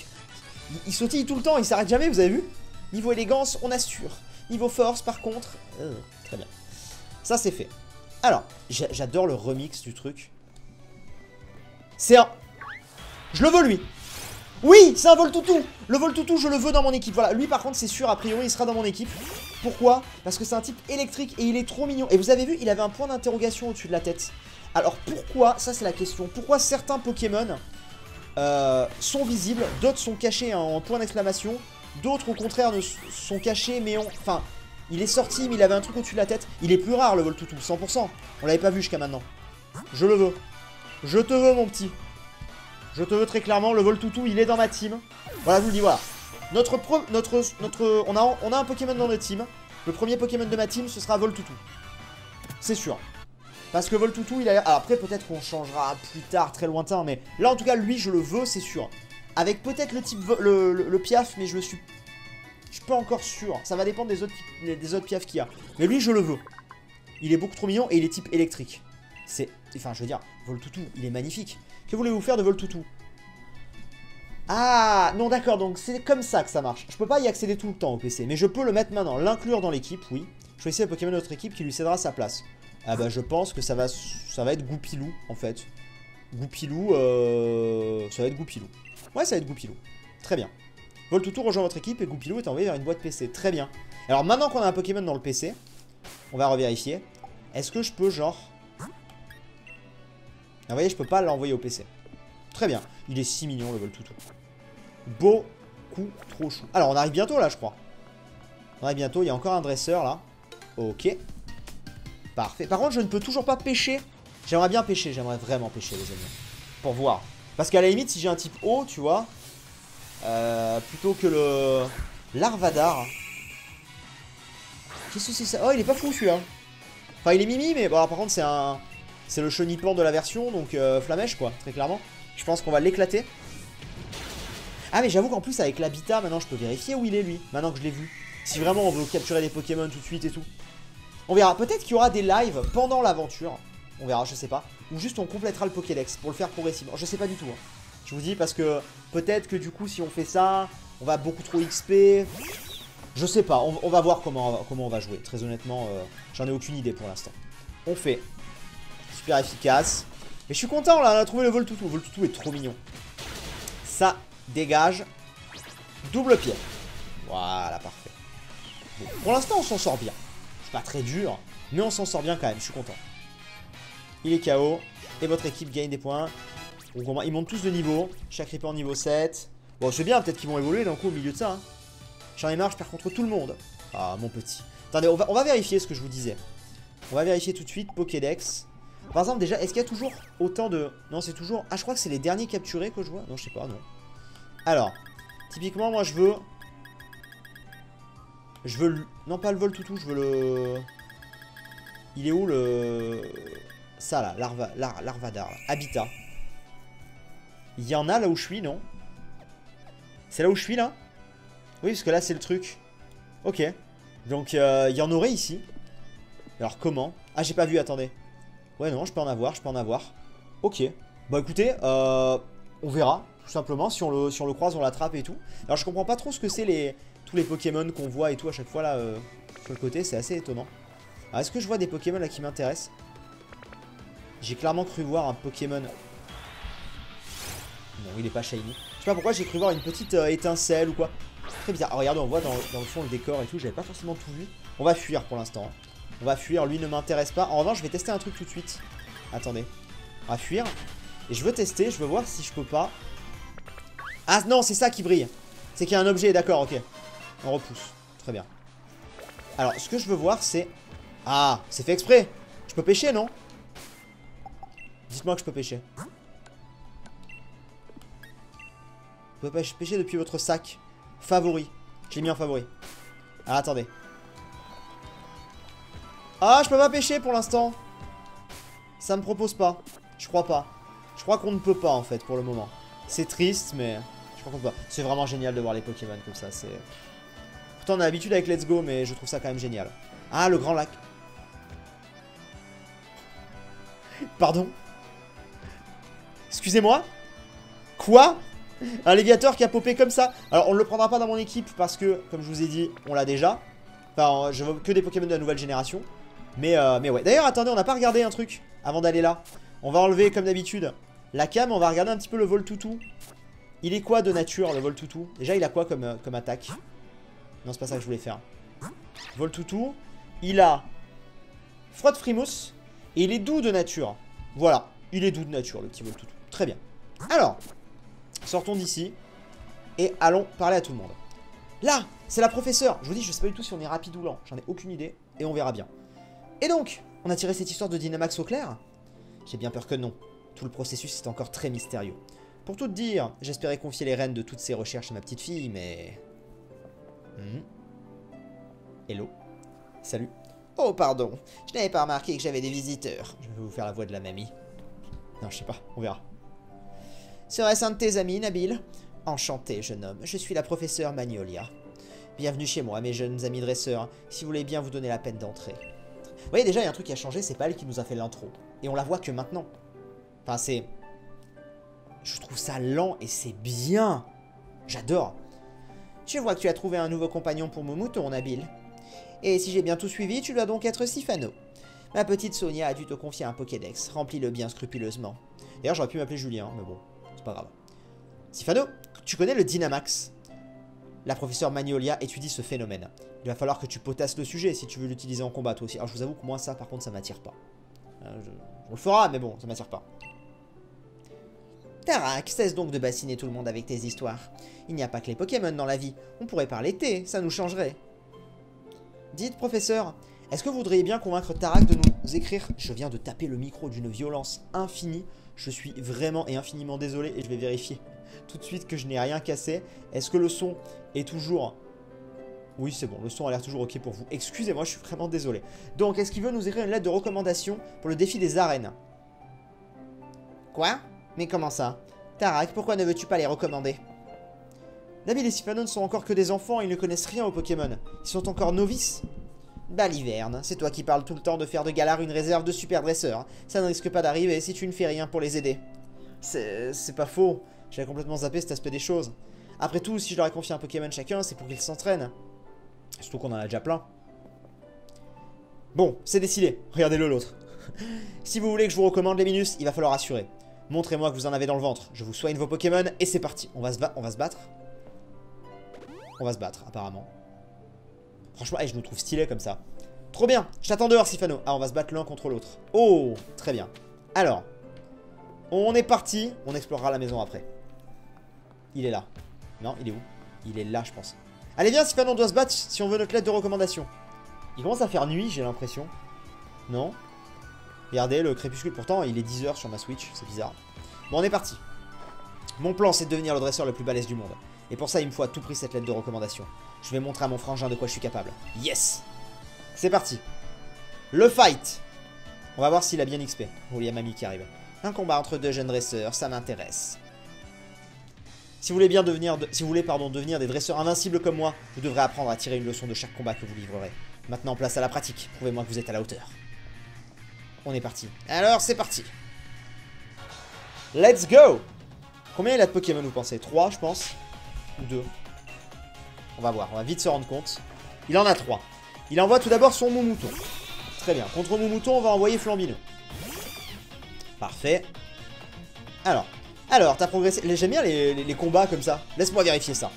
il, sautille tout le temps, il s'arrête jamais, vous avez vu? Niveau élégance, on assure. Niveau force, par contre, très bien. Ça c'est fait. Alors, j'adore le remix du truc. C'est un... Je le veux lui oui, c'est un Voltoutou Le Voltoutou, je le veux dans mon équipe. Voilà, lui par contre, c'est sûr, a priori, il sera dans mon équipe. Pourquoi? Parce que c'est un type électrique et il est trop mignon. Et vous avez vu, il avait un point d'interrogation au-dessus de la tête. Alors pourquoi? Ça, c'est la question. Pourquoi certains Pokémon euh, sont visibles, d'autres sont cachés en point d'exclamation, d'autres au contraire ne sont cachés mais ont... Enfin, il est sorti mais il avait un truc au-dessus de la tête. Il est plus rare le Voltoutou, 100%. On l'avait pas vu jusqu'à maintenant. Je le veux. Je te veux mon petit. Je te veux très clairement, le Voltoutou, il est dans ma team. Voilà, je vous le dis, voilà. Notre, notre, on, a, un Pokémon dans notre team. Le premier Pokémon de ma team, ce sera Voltoutou. C'est sûr. Parce que Voltoutou, il a... Après, peut-être qu'on changera plus tard, très lointain, mais là, en tout cas, lui, je le veux, c'est sûr. Avec peut-être le type... Le, le, Piaf, mais je le suis... Je suis pas encore sûr. Ça va dépendre des autres, des autres qu'il y a. Mais lui, je le veux. Il est beaucoup trop mignon et il est type électrique. C'est... Enfin, je veux dire, Voltoutou, il est magnifique. Que voulez-vous faire de Voltoutou? Ah, non d'accord, donc c'est comme ça que ça marche. Je peux pas y accéder tout le temps au PC, mais je peux le mettre maintenant, l'inclure dans l'équipe, oui. Choisissez le Pokémon de notre équipe qui lui cédera sa place. Ah bah je pense que ça va, ça va être Goupilou, en fait. Goupilou, euh... ça va être Goupilou. Ouais, ça va être Goupilou. Très bien. Voltoutou rejoint votre équipe et Goupilou est envoyé vers une boîte PC. Très bien. Alors maintenant qu'on a un Pokémon dans le PC, on va revérifier. Est-ce que je peux genre ah, vous voyez, je peux pas l'envoyer au PC. Très bien. Il est si mignon, le Voltoutou. Beaucoup trop chou. Alors, on arrive bientôt, là, je crois. On arrive bientôt. Il y a encore un dresseur, là. Ok. Parfait. Par contre, je ne peux toujours pas pêcher. J'aimerais bien pêcher. J'aimerais vraiment pêcher, les amis. Pour voir. Parce qu'à la limite, si j'ai un type haut, tu vois, euh, plutôt que le Larvadar. Qu'est-ce que c'est ça? Oh, il est pas fou, celui-là. Enfin, il est mimi, mais bon, par contre, c'est un... C'est le chenipan de la version, donc euh, flamèche quoi, très clairement. Je pense qu'on va l'éclater. Ah mais j'avoue qu'en plus avec l'habitat, maintenant je peux vérifier où il est lui, maintenant que je l'ai vu. Si vraiment on veut capturer des Pokémon tout de suite et tout. On verra, peut-être qu'il y aura des lives pendant l'aventure. On verra, je sais pas. Ou juste on complétera le Pokédex pour le faire progressivement. Je sais pas du tout. Hein. Je vous dis parce que peut-être que du coup si on fait ça, on va beaucoup trop XP. Je sais pas, on, va voir comment, on va jouer. Très honnêtement, euh, j'en ai aucune idée pour l'instant. On fait super efficace. Mais je suis content on a trouvé le Voltoutou. Voltoutou est trop mignon. Ça dégage. Double pied. Voilà, parfait. pour l'instant, on s'en sort bien. C'est pas très dur, mais on s'en sort bien quand même, je suis content. Il est KO. Et votre équipe gagne des points. Ils montent tous de niveau. Chaque Reaper en niveau 7. Bon, c'est bien, peut-être qu'ils vont évoluer d'un coup au milieu de ça. Hein. J'en ai marre, je perds contre tout le monde. Ah, mon petit. Attendez, on va, vérifier ce que je vous disais. On va vérifier tout de suite. Pokédex. Par exemple, déjà, est-ce qu'il y a toujours autant de... Non, c'est toujours... Ah, je crois que c'est les derniers capturés que je vois. Non, je sais pas, non. Alors, typiquement, moi, je veux... Je veux le... Non, pas le vol toutou, je veux le... Il est où le... Ça, là, Larva... Larvadar, Habitat. Il y en a là où je suis, non? C'est là où je suis, là? Oui, parce que là, c'est le truc. Ok. Donc, euh, il y en aurait ici. Alors, comment? Ah, j'ai pas vu, attendez. Ouais, non, je peux en avoir, je peux en avoir. Ok. Bah écoutez, euh, on verra, tout simplement. Si on le, si on le croise, on l'attrape et tout. Alors je comprends pas trop ce que c'est les, tous les Pokémon qu'on voit et tout à chaque fois là euh, sur le côté. C'est assez étonnant. Alors est-ce que je vois des Pokémon là qui m'intéressent? J'ai clairement cru voir un Pokémon... Non, il est pas shiny. Je sais pas pourquoi j'ai cru voir une petite euh, étincelle ou quoi. Très bizarre. Alors, regardez, on voit dans, dans, le fond le décor et tout. J'avais pas forcément tout vu. On va fuir pour l'instant. On va fuir. Lui ne m'intéresse pas. En revanche, je vais tester un truc tout de suite. Attendez. On va fuir. Et je veux tester. Je veux voir si je peux pas. Ah non, c'est ça qui brille. C'est qu'il y a un objet. D'accord, ok. On repousse. Très bien. Alors, ce que je veux voir, c'est... Ah, c'est fait exprès. Je peux pêcher, non? Dites-moi que je peux pêcher. Vous pouvez pêcher depuis votre sac. Favori. Je l'ai mis en favori. Ah, attendez. Ah, je peux pas pêcher pour l'instant. Ça me propose pas. Je crois pas. Je crois qu'on ne peut pas, en fait, pour le moment. C'est triste, mais je crois qu'on peut pas. C'est vraiment génial de voir les Pokémon comme ça. C'est... Pourtant, on a l'habitude avec Let's Go, mais je trouve ça quand même génial. Ah, le grand lac. Pardon Excusez-moi Quoi? Un léviateur qui a popé comme ça Alors, on ne le prendra pas dans mon équipe parce que, comme je vous ai dit, on l'a déjà. Enfin, je veux que des Pokémon de la nouvelle génération. Mais, euh, mais ouais. D'ailleurs, attendez, on n'a pas regardé un truc avant d'aller là. On va enlever, comme d'habitude, la cam. On va regarder un petit peu le vol toutou. Il est quoi de nature, le vol toutou? Déjà, il a quoi comme, euh, attaque? Non, c'est pas ça que je voulais faire. Vol toutou. Il a frotte frimousse. Et il est doux de nature. Voilà. Il est doux de nature, le petit vol toutou. Très bien. Alors, sortons d'ici. Et allons parler à tout le monde. Là, c'est la professeure. Je vous dis, je sais pas du tout si on est rapide ou lent. J'en ai aucune idée. Et on verra bien. Et donc, on a tiré cette histoire de Dynamax au clair? J'ai bien peur que non. Tout le processus est encore très mystérieux. Pour tout dire, j'espérais confier les rênes de toutes ces recherches à ma petite fille, mais... Hmm. Hello. Salut. Oh, pardon. Je n'avais pas remarqué que j'avais des visiteurs. Je vais vous faire la voix de la mamie. Non, je sais pas. On verra. Serait-ce un de tes amis, Nabil Enchanté, jeune homme. Je suis la professeure Magnolia. Bienvenue chez moi, mes jeunes amis dresseurs. Si vous voulez bien vous donner la peine d'entrer. Vous voyez, déjà, il y a un truc qui a changé, c'est pas elle qui nous a fait l'intro. Et on la voit que maintenant. Enfin, c'est... Je trouve ça lent et c'est bien. J'adore. Je vois que tu as trouvé un nouveau compagnon pour mon mouton, Nabil. Et si j'ai bien tout suivi, tu dois donc être Sifano. Ma petite Sonia a dû te confier un Pokédex? Remplis-le bien scrupuleusement. D'ailleurs, j'aurais pu m'appeler Julien, mais bon, pas grave. Sifano, tu connais le Dynamax? La professeure Magnolia étudie ce phénomène. Il va falloir que tu potasses le sujet si tu veux l'utiliser en combat toi aussi. Alors je vous avoue que moi ça par contre ça m'attire pas. Euh, on le fera mais bon ça m'attire pas. Tarak, cesse donc de bassiner tout le monde avec tes histoires. Il n'y a pas que les Pokémon dans la vie. On pourrait parler thé, ça nous changerait. Dites, professeur, est-ce que vous voudriez bien convaincre Tarak de nous écrire? Je viens de taper le micro d'une violence infinie. Je suis vraiment et infiniment désolé et je vais vérifier tout de suite que je n'ai rien cassé. Est-ce que le son est toujours oui, c'est bon, le son a l'air toujours ok pour vous. Excusez-moi, je suis vraiment désolé. Donc, est-ce qu'il veut nous écrire une lettre de recommandation pour le défi des arènes? Quoi? Mais comment ça? Tarak, pourquoi ne veux-tu pas les recommander? Nabil et Sifano ne sont encore que des enfants, ils ne connaissent rien aux Pokémon. Ils sont encore novices. Baliverne, c'est toi qui parles tout le temps de faire de Galar une réserve de super dresseurs. Ça ne risque pas d'arriver si tu ne fais rien pour les aider. C'est pas faux. J'ai complètement zappé cet aspect des choses. Après tout, si je leur ai confié un Pokémon chacun, c'est pour qu'ils s'entraînent. Surtout qu'on en a déjà plein. Bon, c'est décidé. Regardez-le l'autre. si vous voulez que je vous recommande les Minus, il va falloir assurer. Montrez-moi que vous en avez dans le ventre. Je vous soigne vos Pokémon et c'est parti. On va se battre On va se battre, apparemment. Franchement, je nous trouve stylé comme ça. Trop bien Je t'attends dehors, Sifano. Ah, on va se battre l'un contre l'autre. Oh Très bien. Alors, on est parti. On explorera la maison après. Il est là. Non, il est où? Il est là, je pense. Allez, viens, Sifano, on doit se battre si on veut notre lettre de recommandation. Il commence à faire nuit, j'ai l'impression. Non Regardez, le crépuscule, pourtant, il est 10h sur ma Switch, c'est bizarre. Bon, on est parti. Mon plan, c'est de devenir le dresseur le plus balèze du monde. Et pour ça, il me faut à tout prix cette lettre de recommandation. Je vais montrer à mon frangin de quoi je suis capable. Yes C'est parti. Le fight On va voir s'il a bien XP. Oh, il y a mamie qui arrive. Un combat entre deux jeunes dresseurs, ça m'intéresse. Si vous voulez bien devenir, si vous voulez pardon, devenir des dresseurs invincibles comme moi, vous devrez apprendre à tirer une leçon de chaque combat que vous livrerez. Maintenant, place à la pratique. Prouvez-moi que vous êtes à la hauteur. On est parti. Alors, c'est parti. Let's go Combien il a de Pokémon, vous pensez? 3, je pense Ou 2 On va voir, on va vite se rendre compte. Il en a 3. Il envoie tout d'abord son Moumouton. Très bien. Contre Moumouton, on va envoyer Flambino. Parfait. Alors. Alors, t'as progressé. J'aime bien les, combats comme ça. Laisse-moi vérifier ça.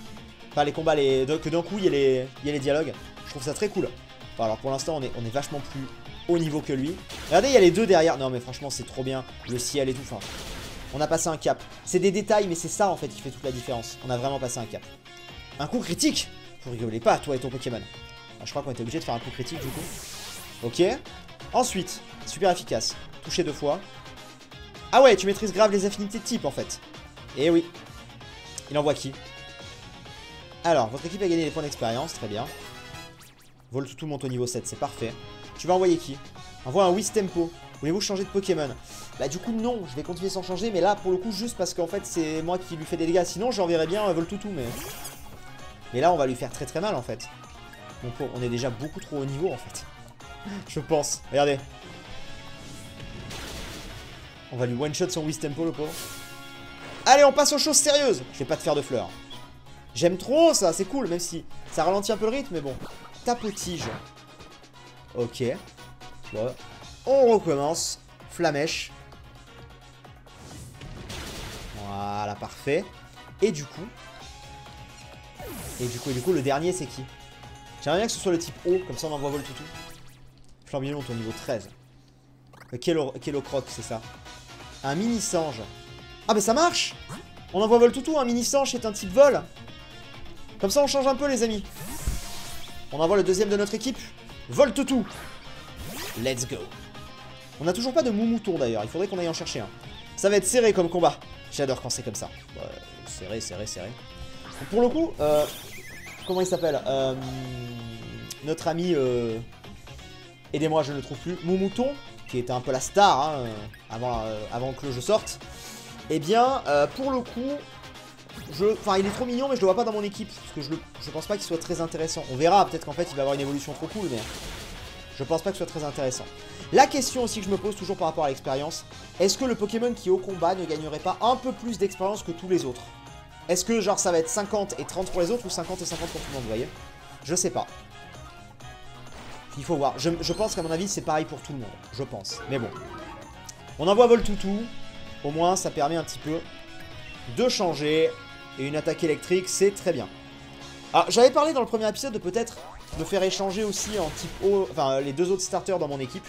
Enfin, les combats, les... que d'un coup, il y, les... y a les dialogues. Je trouve ça très cool. alors, pour l'instant, on est... on est vachement plus haut niveau que lui. Regardez, il y a les deux derrière. Non, mais franchement, c'est trop bien. Le ciel et tout. Enfin, on a passé un cap. C'est des détails, mais c'est ça, en fait, qui fait toute la différence. On a vraiment passé un cap. Un coup critique Vous rigolez pas, toi et ton Pokémon. Je crois qu'on était obligé de faire un coup critique, du coup. Ok. Ensuite, super efficace. Toucher deux fois. Ah ouais, tu maîtrises grave les affinités de type, en fait. Eh oui. Il envoie qui? Alors, votre équipe a gagné des points d'expérience, très bien. Voltutu monte au niveau 7, c'est parfait. Tu vas envoyer qui? Envoie un Tempo. Voulez-vous changer de Pokémon? Bah du coup non, je vais continuer sans changer, mais là pour le coup juste parce qu'en fait c'est moi qui lui fais des dégâts. Sinon j'enverrais bien un Voltutu, mais... Mais là on va lui faire très très mal en fait. Donc on est déjà beaucoup trop haut niveau en fait. je pense. Regardez. On va lui one-shot son Tempo le pauvre. Allez, on passe aux choses sérieuses. Je vais pas te faire de fleurs. J'aime trop ça, c'est cool, même si ça ralentit un peu le rythme, mais bon. Tapotige. Ok. On recommence. Flamèche. Voilà, parfait. Et du coup... Et du coup, du coup, le dernier, c'est qui? J'aimerais bien que ce soit le type O, comme ça on envoie vol toutou. Flambillon, au niveau 13. Le Croc, c'est ça. Un mini singe. Ah, mais ça marche On envoie vol toutou, un mini singe, c'est un type vol. Comme ça, on change un peu, les amis. On envoie le deuxième de notre équipe. Vol toutou. Let's go. On n'a toujours pas de moumouton d'ailleurs, il faudrait qu'on aille en chercher un. Ça va être serré comme combat. J'adore quand c'est comme ça. serré, serré, serré. Pour le coup, euh, comment il s'appelle euh, Notre ami, euh, aidez-moi, je ne le trouve plus, Moumouton, qui était un peu la star hein, avant, que jeu sorte. Eh bien, pour le coup, je, il est trop mignon, mais je le vois pas dans mon équipe. Parce que je, le, je pense pas qu'il soit très intéressant. On verra, peut-être qu'en fait, il va avoir une évolution trop cool, mais je pense pas que soit très intéressant. La question aussi que je me pose toujours par rapport à l'expérience, est-ce que le Pokémon qui est au combat ne gagnerait pas un peu plus d'expérience que tous les autres? Est-ce que genre ça va être 50 et 30 pour les autres ou 50 et 50 pour tout le monde, vous voyez? Je sais pas. Il faut voir. Je, pense qu'à mon avis c'est pareil pour tout le monde, je pense. Mais bon. On envoie Voltoutou. Au moins ça permet un petit peu de changer. Et une attaque électrique, c'est très bien. Ah, j'avais parlé dans le premier épisode de peut-être me faire échanger aussi en type O, enfin les deux autres starters dans mon équipe.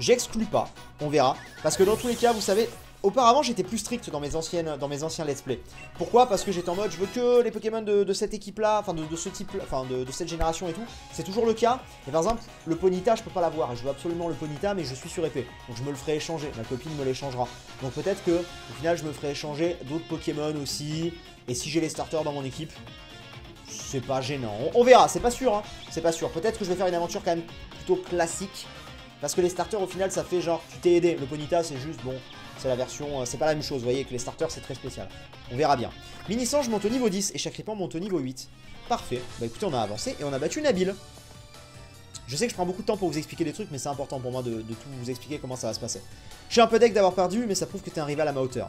J'exclus pas, on verra. Parce que dans tous les cas, vous savez, auparavant j'étais plus strict dans mes, anciennes, dans mes anciens let's play. Pourquoi? Parce que j'étais en mode, je veux que les Pokémon de, cette équipe-là, enfin de, ce type, enfin de, cette génération et tout. C'est toujours le cas. Et par exemple, le Ponita, je peux pas l'avoir. Je veux absolument le Ponita, mais je suis sur épée. Donc je me le ferai échanger. Ma copine me l'échangera. Donc peut-être que, au final, je me ferai échanger d'autres Pokémon aussi. Et si j'ai les starters dans mon équipe, c'est pas gênant. On, verra, c'est pas sûr, hein. C'est pas sûr. Peut-être que je vais faire une aventure quand même plutôt classique. Parce que les starters, au final, ça fait genre, tu t'es aidé. Le Ponita, c'est juste, bon, c'est la version, euh, c'est pas la même chose. Vous voyez que les starters, c'est très spécial. On verra bien. Mini-Sange monte au niveau 10 et Chakripan monte au niveau 8. Parfait. Bah écoutez, on a avancé et on a battu Nabil. Je sais que je prends beaucoup de temps pour vous expliquer des trucs, mais c'est important pour moi de, tout vous expliquer comment ça va se passer. Je suis un peu deck d'avoir perdu, mais ça prouve que t'es un rival à ma hauteur.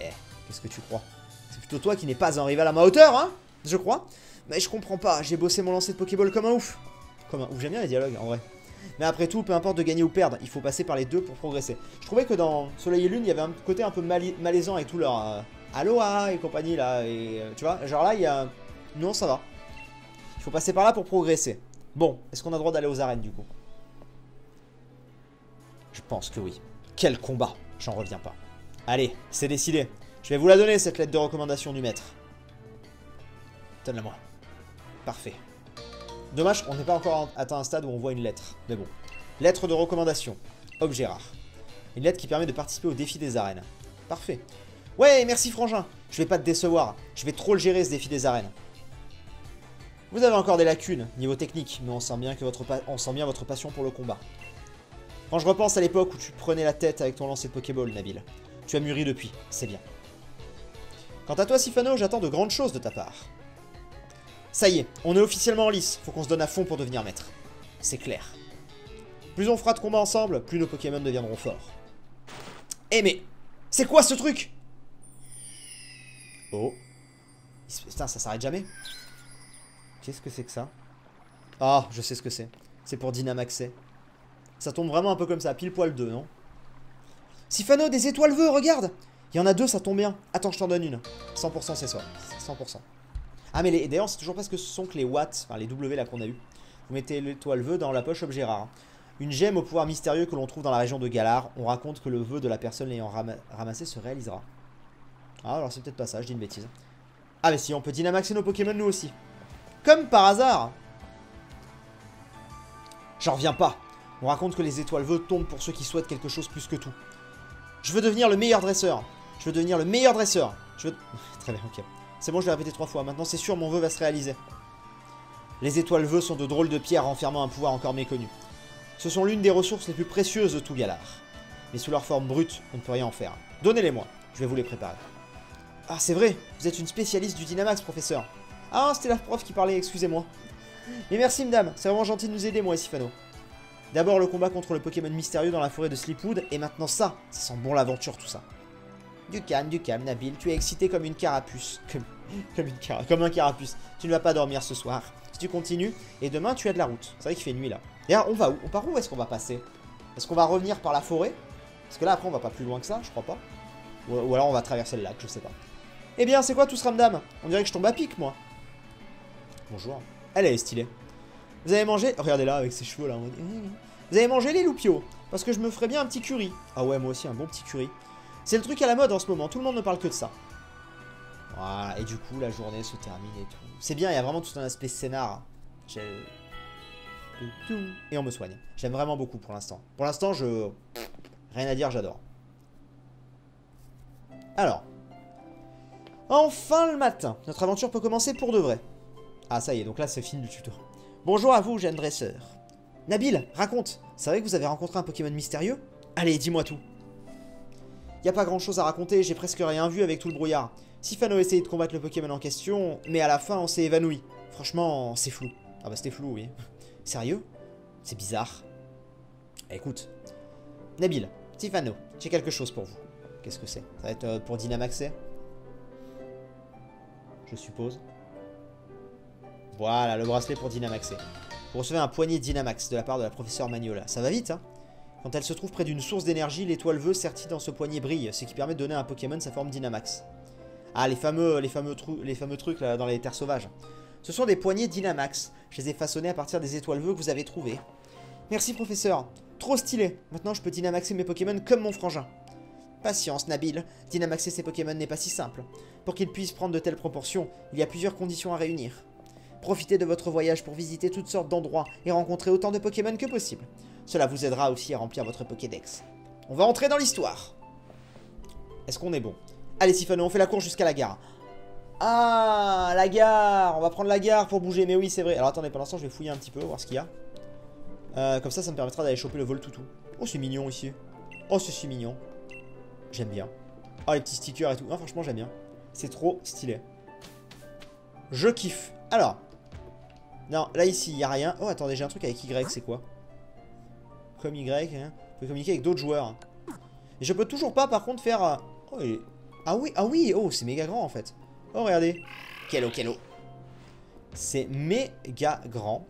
Eh, qu'est-ce que tu crois? C'est plutôt toi qui n'es pas un rival à ma hauteur, hein Je crois. Mais je comprends pas, j'ai bossé mon lancer de Pokéball comme un ouf. Comme un ouf, j'aime bien les dialogues en vrai. Mais après tout, peu importe de gagner ou perdre, il faut passer par les deux pour progresser. Je trouvais que dans Soleil et Lune, il y avait un côté un peu malaisant avec tout leur euh, Aloha et compagnie là. Et euh, tu vois, genre là, il y a. Non, ça va. Il faut passer par là pour progresser. Bon, est-ce qu'on a le droit d'aller aux arènes du coup? Je pense que oui. Quel combat J'en reviens pas. Allez, c'est décidé. Je vais vous la donner cette lettre de recommandation du maître. Donne-la moi. Parfait. Dommage qu'on n'ait pas encore atteint un stade où on voit une lettre. Mais bon. Lettre de recommandation. Objet rare. Une lettre qui permet de participer au défi des arènes. Parfait. Ouais, merci Frangin. Je vais pas te décevoir. Je vais trop le gérer ce défi des arènes. Vous avez encore des lacunes niveau technique, mais on sent bien, que on votre passion pour le combat. Quand je repense à l'époque où tu prenais la tête avec ton lancer de Pokéball, Nabil, tu as mûri depuis, c'est bien. Quant à toi, Sifano, j'attends de grandes choses de ta part. Ça y est, on est officiellement en lice. Faut qu'on se donne à fond pour devenir maître. C'est clair. Plus on fera de combats ensemble, plus nos Pokémon deviendront forts. Eh mais, c'est quoi ce truc? Oh. Putain, ça s'arrête jamais. Qu'est-ce que c'est que ça? Ah, je sais ce que c'est. C'est pour Dynamaxer. Ça tombe vraiment un peu comme ça, pile poil 2, non? Sifano, des étoiles vœux, regarde Il y en a deux, ça tombe bien. Attends, je t'en donne une. 100% c'est ça. 100%. Ah, mais d'ailleurs, c'est toujours parce que ce sont que les watts, enfin les W là qu'on a eu. Vous mettez l'étoile vœu dans la poche objet rare. Une gemme au pouvoir mystérieux que l'on trouve dans la région de Galar. On raconte que le vœu de la personne l'ayant ramassé se réalisera. Ah, alors c'est peut-être pas ça, je dis une bêtise. Ah, mais si, on peut dynamaxer nos Pokémon nous aussi. Comme par hasard J'en reviens pas. On raconte que les étoiles vœux tombent pour ceux qui souhaitent quelque chose plus que tout. Je veux devenir le meilleur dresseur. Je veux devenir le meilleur dresseur. Je veux... Très bien, ok. C'est bon, je l'ai répété trois fois. Maintenant, c'est sûr, mon vœu va se réaliser. Les étoiles vœux sont de drôles de pierres renfermant un pouvoir encore méconnu. Ce sont l'une des ressources les plus précieuses de tout Galar. Mais sous leur forme brute, on ne peut rien en faire. Donnez-les-moi, je vais vous les préparer. Ah, c'est vrai, vous êtes une spécialiste du Dynamax, professeur. Ah, c'était la prof qui parlait, excusez-moi. Mais merci, madame, c'est vraiment gentil de nous aider, moi et Sifano. D'abord le combat contre le Pokémon mystérieux dans la forêt de Sleepwood, et maintenant ça, ça sent bon l'aventure tout ça. Du calme, du calme, Nabil, tu es excité comme une carapuce. Comme, une un carapuce. Tu ne vas pas dormir ce soir. Si tu continues, et demain tu as de la route. C'est vrai qu'il fait nuit là. D'ailleurs, on va où? On part où est-ce qu'on va passer? Est-ce qu'on va revenir par la forêt? Parce que là après on va pas plus loin que ça, je crois pas. Ou, alors on va traverser le lac, je sais pas. Eh bien, c'est quoi tout ce ramdam? On dirait que je tombe à pic, moi. Bonjour. Elle, est stylée. Vous avez mangé... Regardez là, avec ses cheveux, là. Vous avez mangé les loupiaux Parce que je me ferais bien un petit curry. Ah ouais, moi aussi, un bon petit curry. C'est le truc à la mode en ce moment. Tout le monde ne parle que de ça. Voilà. Et du coup, la journée se termine et tout. C'est bien, il y a vraiment tout un aspect scénar. Et on me soigne. J'aime vraiment beaucoup pour l'instant. Pour l'instant, je... Rien à dire, j'adore. Alors. Enfin le matin. Notre aventure peut commencer pour de vrai. Ah, ça y est, donc là, c'est fini le tuto. Bonjour à vous, jeune dresseur. Nabil, raconte. C'est vrai que vous avez rencontré un Pokémon mystérieux? Allez, dis-moi tout. Y a pas grand chose à raconter, j'ai presque rien vu avec tout le brouillard. Sifano a essayé de combattre le Pokémon en question, mais à la fin, on s'est évanoui. Franchement, c'est flou. Ah bah c'était flou, oui. Sérieux? C'est bizarre. Écoute. Nabil, Sifano, j'ai quelque chose pour vous. Qu'est-ce que c'est? Ça va être euh, pour Dynamaxer Je suppose. Voilà, le bracelet pour Dynamaxer. Vous recevez un poignet Dynamax de la part de la professeure Magnola. Ça va vite, hein? Quand elle se trouve près d'une source d'énergie, l'étoile vœu sertie dans ce poignet brille, ce qui permet de donner à un Pokémon sa forme Dynamax. Ah, les fameux, les fameux, les fameux trucs là, dans les terres sauvages. Ce sont des poignées Dynamax. Je les ai façonnés à partir des étoiles vœux que vous avez trouvées. Merci, professeur. Trop stylé. Maintenant, je peux Dynamaxer mes Pokémon comme mon frangin. Patience, Nabil. Dynamaxer ces Pokémon n'est pas si simple. Pour qu'ils puissent prendre de telles proportions, il y a plusieurs conditions à réunir. Profitez de votre voyage pour visiter toutes sortes d'endroits et rencontrer autant de Pokémon que possible. Cela vous aidera aussi à remplir votre Pokédex. On va entrer dans l'histoire. Est-ce qu'on est bon? Allez Sifano, on fait la course jusqu'à la gare. Ah, la gare On va prendre la gare pour bouger, mais oui c'est vrai. Alors attendez, pour l'instant je vais fouiller un petit peu, voir ce qu'il y a. Euh, comme ça, ça me permettra d'aller choper le vol toutou. Oh, c'est mignon ici. Oh, c'est si mignon. J'aime bien. Oh, les petits stickers et tout. Ah, franchement, j'aime bien. C'est trop stylé. Je kiffe. Alors, non, là ici, il n'y a rien. Oh, attendez, j'ai un truc avec Y, c'est quoi? Comme Y, hein On peut communiquer avec d'autres joueurs. Et je peux toujours pas, par contre, faire... Euh, oh, Ah oui, ah oui, oh, c'est méga grand, en fait. Oh, regardez. Kello, kello. C'est méga grand.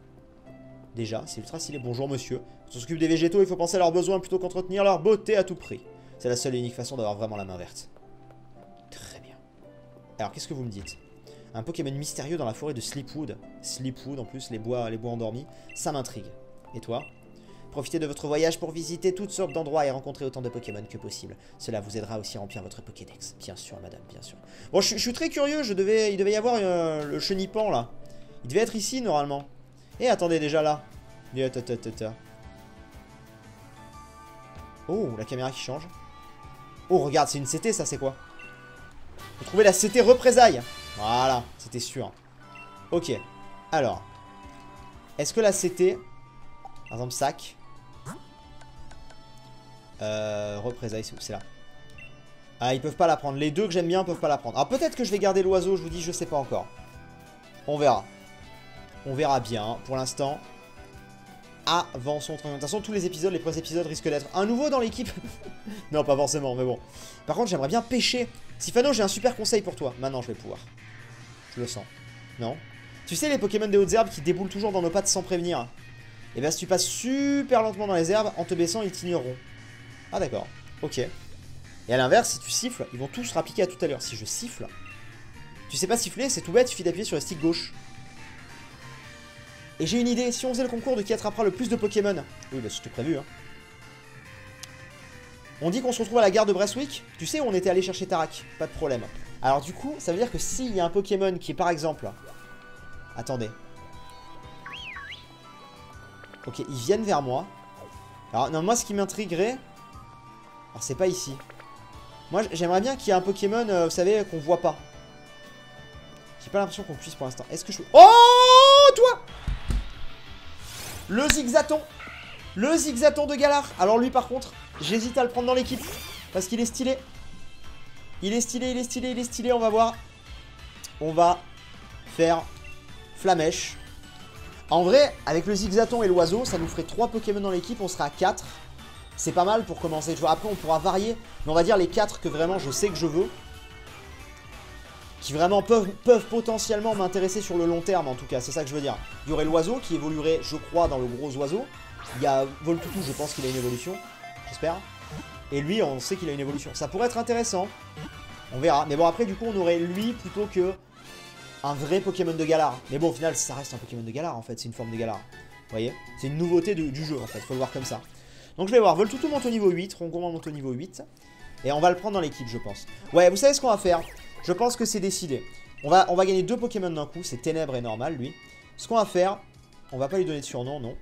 Déjà, c'est ultra stylé. Bonjour, monsieur. Quand on s'occupe des végétaux, il faut penser à leurs besoins plutôt qu'entretenir leur beauté à tout prix. C'est la seule et unique façon d'avoir vraiment la main verte. Très bien. Alors, qu'est-ce que vous me dites? Un Pokémon mystérieux dans la forêt de Sleepwood. Sleepwood, en plus, les bois, les bois endormis. Ça m'intrigue. Et toi? Profitez de votre voyage pour visiter toutes sortes d'endroits et rencontrer autant de Pokémon que possible. Cela vous aidera aussi à remplir votre Pokédex. Bien sûr, madame, bien sûr. Bon, je, suis très curieux. Je devais, il devait y avoir euh, le chenipan, là. Il devait être ici, normalement. Et attendez, déjà là. Oh, la caméra qui change. Oh, regarde, c'est une CT, ça, c'est quoi? Vous trouvez la CT représailles voilà, c'était sûr. Ok. Alors. Est-ce que la CT... Par exemple, sac. Euh, représailles, c'est là. Ah, ils peuvent pas la prendre. Les deux que j'aime bien peuvent pas la prendre. Alors peut-être que je vais garder l'oiseau, je vous dis, je sais pas encore. On verra. On verra bien. Pour l'instant... avançons. De toute façon, tous les épisodes, les premiers épisodes risquent d'être un nouveau dans l'équipe. non, pas forcément, mais bon. Par contre, j'aimerais bien pêcher. Sifano, j'ai un super conseil pour toi. Maintenant, je vais pouvoir. Le sens. Non Tu sais, les Pokémon des hautes herbes qui déboulent toujours dans nos pattes sans prévenir Et eh bien, si tu passes super lentement dans les herbes, en te baissant, ils t'ignoreront. Ah, d'accord. Ok. Et à l'inverse, si tu siffles, ils vont tous rappiquer à tout à l'heure. Si je siffle, tu sais pas siffler, c'est tout bête, il suffit d'appuyer sur le stick gauche. Et j'ai une idée, si on faisait le concours de qui attrapera le plus de Pokémon Oui, bah c'était prévu, hein. On dit qu'on se retrouve à la gare de Brestwick. Tu sais où on était allé chercher Tarak Pas de problème. Alors du coup, ça veut dire que s'il y a un Pokémon qui est par exemple... Attendez. Ok, ils viennent vers moi. Alors non, moi ce qui m'intriguerait... Alors c'est pas ici. Moi j'aimerais bien qu'il y ait un Pokémon, euh, vous savez, qu'on voit pas. J'ai pas l'impression qu'on puisse pour l'instant. Est-ce que je... Oh Toi Le zigzaton Le zigzaton de Galar Alors lui par contre, j'hésite à le prendre dans l'équipe. Parce qu'il est stylé. Il est stylé, il est stylé, il est stylé. On va voir. On va faire Flamèche. En vrai, avec le zigzaton et l'oiseau, ça nous ferait 3 Pokémon dans l'équipe. On sera à 4. C'est pas mal pour commencer. Tu vois, après, on pourra varier. Mais on va dire les 4 que vraiment je sais que je veux qui vraiment peuvent, potentiellement m'intéresser sur le long terme en tout cas, c'est ça que je veux dire. Il y aurait l'oiseau qui évoluerait, je crois, dans le gros oiseau. Il y a Voltutu, je pense qu'il a une évolution, j'espère. Et lui, on sait qu'il a une évolution. Ça pourrait être intéressant, on verra. Mais bon, après, du coup, on aurait lui plutôt que un vrai Pokémon de Galar. Mais bon, au final, ça reste un Pokémon de Galar, en fait, c'est une forme de Galar. Vous voyez? C'est une nouveauté du jeu, en fait, faut le voir comme ça. Donc je vais voir, Voltutu monte au niveau 8, Rongon monte au niveau 8. Et on va le prendre dans l'équipe, je pense. Ouais, vous savez ce qu'on va faire? Je pense que c'est décidé. On va, on va gagner deux Pokémon d'un coup. C'est Ténèbres et Normal, lui. Ce qu'on va faire, on va pas lui donner de surnom, non.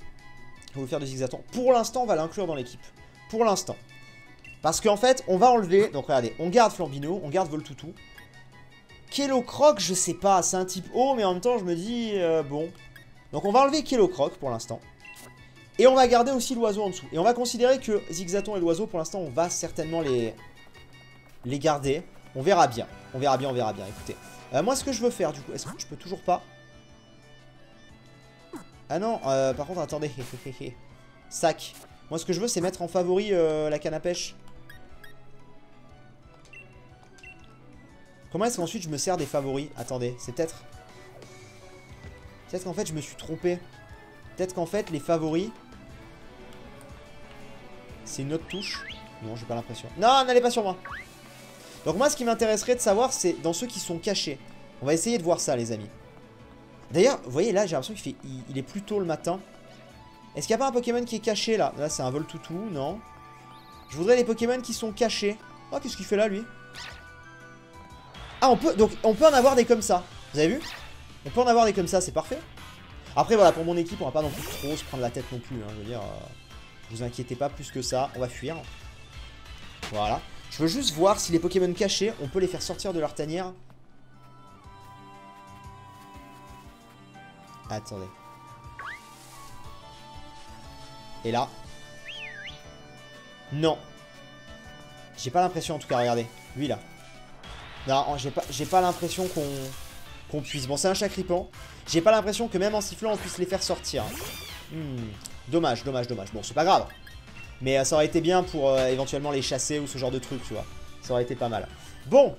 On va lui faire des Zigzatons. Pour l'instant, on va l'inclure dans l'équipe. Pour l'instant. Parce qu'en fait, on va enlever... Donc regardez, on garde Flambino, on garde Voltutu. Kellocroc, je sais pas. C'est un type haut, mais en même temps, je me dis... Euh, bon. Donc on va enlever Kellocroc pour l'instant. Et on va garder aussi l'oiseau en dessous. Et on va considérer que Zigzaton et l'oiseau, pour l'instant, on va certainement les... Les garder. On verra bien. On verra bien, on verra bien. Écoutez. Euh, moi, ce que je veux faire, du coup, est-ce que je peux toujours pas? Ah non, euh, par contre, attendez. Sac. Moi, ce que je veux, c'est mettre en favori la canne à pêche. Comment est-ce qu'ensuite je me sers des favoris Attendez, c'est peut-être... Peut-être qu'en fait, je me suis trompé. Peut-être qu'en fait, les favoris... C'est une autre touche. Non, j'ai pas l'impression. Non, n'allez pas sur moi. Donc moi, ce qui m'intéresserait de savoir, c'est dans ceux qui sont cachés. On va essayer de voir ça, les amis. D'ailleurs, vous voyez, là, j'ai l'impression qu'il il, est plus tôt le matin. Est-ce qu'il n'y a pas un Pokémon qui est caché, là? Là, c'est un Voltoutou, non? Je voudrais les Pokémon qui sont cachés. Oh, qu'est-ce qu'il fait là, lui? Ah, on peut, donc, on peut en avoir des comme ça. Vous avez vu? On peut en avoir des comme ça, c'est parfait. Après, voilà, pour mon équipe, on va pas non plus trop se prendre la tête non plus. Hein, je veux dire, euh, vous inquiétez pas plus que ça. On va fuir. Voilà. Je veux juste voir si les Pokémon cachés, on peut les faire sortir de leur tanière. Attendez. Et là. Non. J'ai pas l'impression en tout cas, regardez. Lui là. Non, j'ai pas, pas l'impression qu'on puisse. Bon, c'est un chacripant. J'ai pas l'impression que même en sifflant, on puisse les faire sortir. Hmm. Dommage, dommage, dommage. Bon, c'est pas grave. Mais euh, ça aurait été bien pour euh, éventuellement les chasser ou ce genre de truc, tu vois. Ça aurait été pas mal. Bon,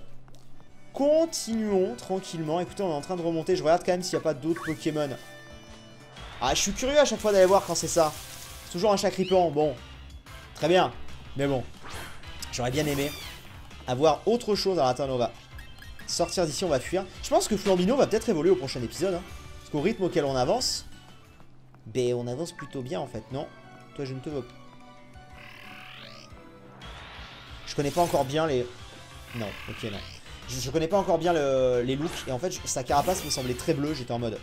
continuons tranquillement. Écoutez, on est en train de remonter. Je regarde quand même s'il n'y a pas d'autres Pokémon. Ah, je suis curieux à chaque fois d'aller voir quand c'est ça. C'est toujours un chacripant. Bon, très bien. Mais bon, j'aurais bien aimé avoir autre chose. Alors attends, on va sortir d'ici, on va fuir. Je pense que Flambino va peut-être évoluer au prochain épisode. Hein. Parce qu'au rythme auquel on avance, ben on avance plutôt bien en fait, non? Toi, je ne te veux pas. Je connais pas encore bien les... Non, ok, non. Je, connais pas encore bien les looks. Et en fait, sa carapace me semblait très bleue. J'étais en mode...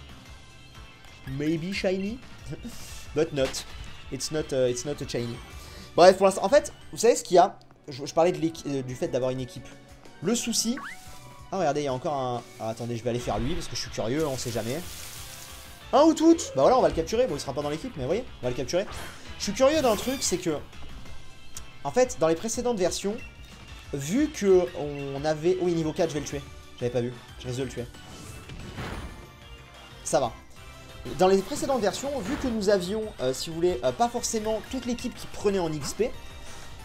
Maybe shiny? But not. It's not, uh, it's not a shiny. Bref, pour l'instant... En fait, vous savez ce qu'il y a? Je, parlais euh, du fait d'avoir une équipe. Le souci... Ah, regardez, il y a encore un... Ah, attendez, je vais aller faire lui parce que je suis curieux, on sait jamais. Un ou tout Bah voilà, on va le capturer. Bon, il sera pas dans l'équipe, mais vous voyez, on va le capturer. Je suis curieux d'un truc, c'est que en fait, dans les précédentes versions, vu que on avait... Oui, niveau 4, je vais le tuer. J'avais pas vu. Je risque de le tuer. Ça va. dans les précédentes versions, vu que nous avions, euh, si vous voulez, euh, pas forcément toute l'équipe qui prenait en XP,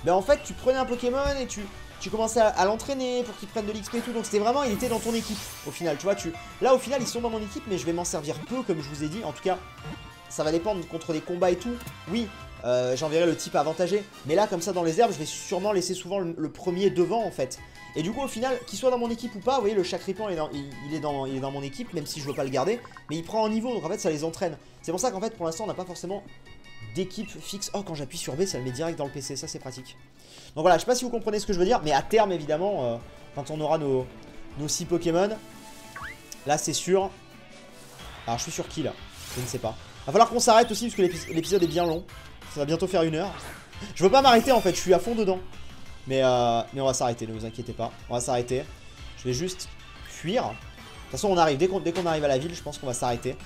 ben en fait, tu prenais un Pokémon et tu, tu commençais à, l'entraîner pour qu'il prenne de l'XP et tout. Donc c'était vraiment, il était dans ton équipe au final. Tu vois, tu là au final, ils sont dans mon équipe, mais je vais m'en servir peu, comme je vous ai dit. En tout cas, ça va dépendre contre des combats et tout. Oui, euh, j'enverrai le type avantagé. Mais là, comme ça, dans les herbes, je vais sûrement laisser souvent le, premier devant, en fait. Et du coup, au final, qu'il soit dans mon équipe ou pas, vous voyez, le Chacripan, il, il, est dans, il est dans mon équipe, même si je veux pas le garder. Mais il prend en niveau, donc en fait, ça les entraîne. C'est pour ça qu'en fait, pour l'instant, on n'a pas forcément d'équipe fixe. Oh, quand j'appuie sur B, ça le met direct dans le PC, ça c'est pratique. Donc voilà, je sais pas si vous comprenez ce que je veux dire, mais à terme, évidemment, euh, quand on aura nos, nos 6 Pokémon, là c'est sûr. Alors, je suis sur qui là? Je ne sais pas. Va falloir qu'on s'arrête aussi, parce que l'épisode est bien long. Ça va bientôt faire une heure. Je veux pas m'arrêter en fait, je suis à fond dedans. Mais, euh, mais on va s'arrêter, ne vous inquiétez pas. On va s'arrêter. Je vais juste fuir. De toute façon, on arrive. Dès qu'on arrive à la ville, je pense qu'on va s'arrêter.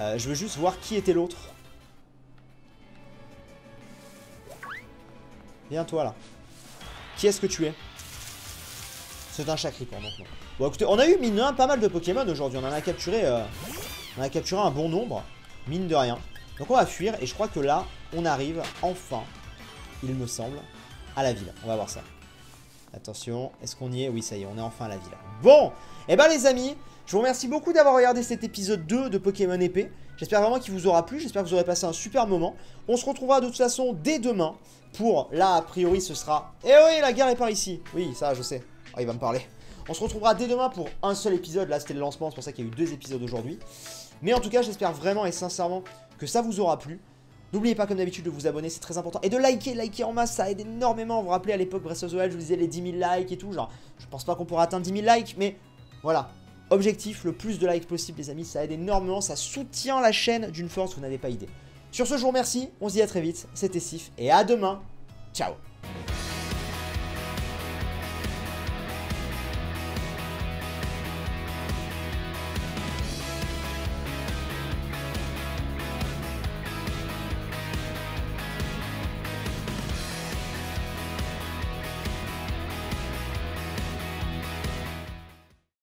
Euh, je veux juste voir qui était l'autre. Viens toi là. Qui est-ce que tu es? C'est un chacripan donc non. Bon écoutez, on a eu mine pas mal de Pokémon aujourd'hui. On en a capturé euh, on a capturé un bon nombre. Mine de rien. Donc on va fuir et je crois que là, on arrive enfin, il me semble, à la ville. On va voir ça. Attention, est-ce qu'on y est? Oui, ça y est, on est enfin à la ville. Bon, eh ben les amis, je vous remercie beaucoup d'avoir regardé cet épisode 2 de Pokémon épée. J'espère vraiment qu'il vous aura plu, j'espère que vous aurez passé un super moment. On se retrouvera de toute façon dès demain pour, là a priori ce sera... Eh oui, la guerre est par ici Oui, ça je sais. Oh, il va me parler. On se retrouvera dès demain pour un seul épisode, là c'était le lancement, c'est pour ça qu'il y a eu deux épisodes aujourd'hui. Mais en tout cas, j'espère vraiment et sincèrement que ça vous aura plu. N'oubliez pas comme d'habitude de vous abonner, c'est très important. Et de liker, liker en masse, ça aide énormément. Vous vous rappelez à l'époque Breath of the Wild, je vous disais les 10 000 likes et tout. Genre, je pense pas qu'on pourra atteindre 10 000 likes, mais voilà. Objectif, le plus de likes possible les amis, ça aide énormément, ça soutient la chaîne d'une force, vous n'avez pas idée. Sur ce, je vous remercie, on se dit à très vite, c'était Sif, et à demain, ciao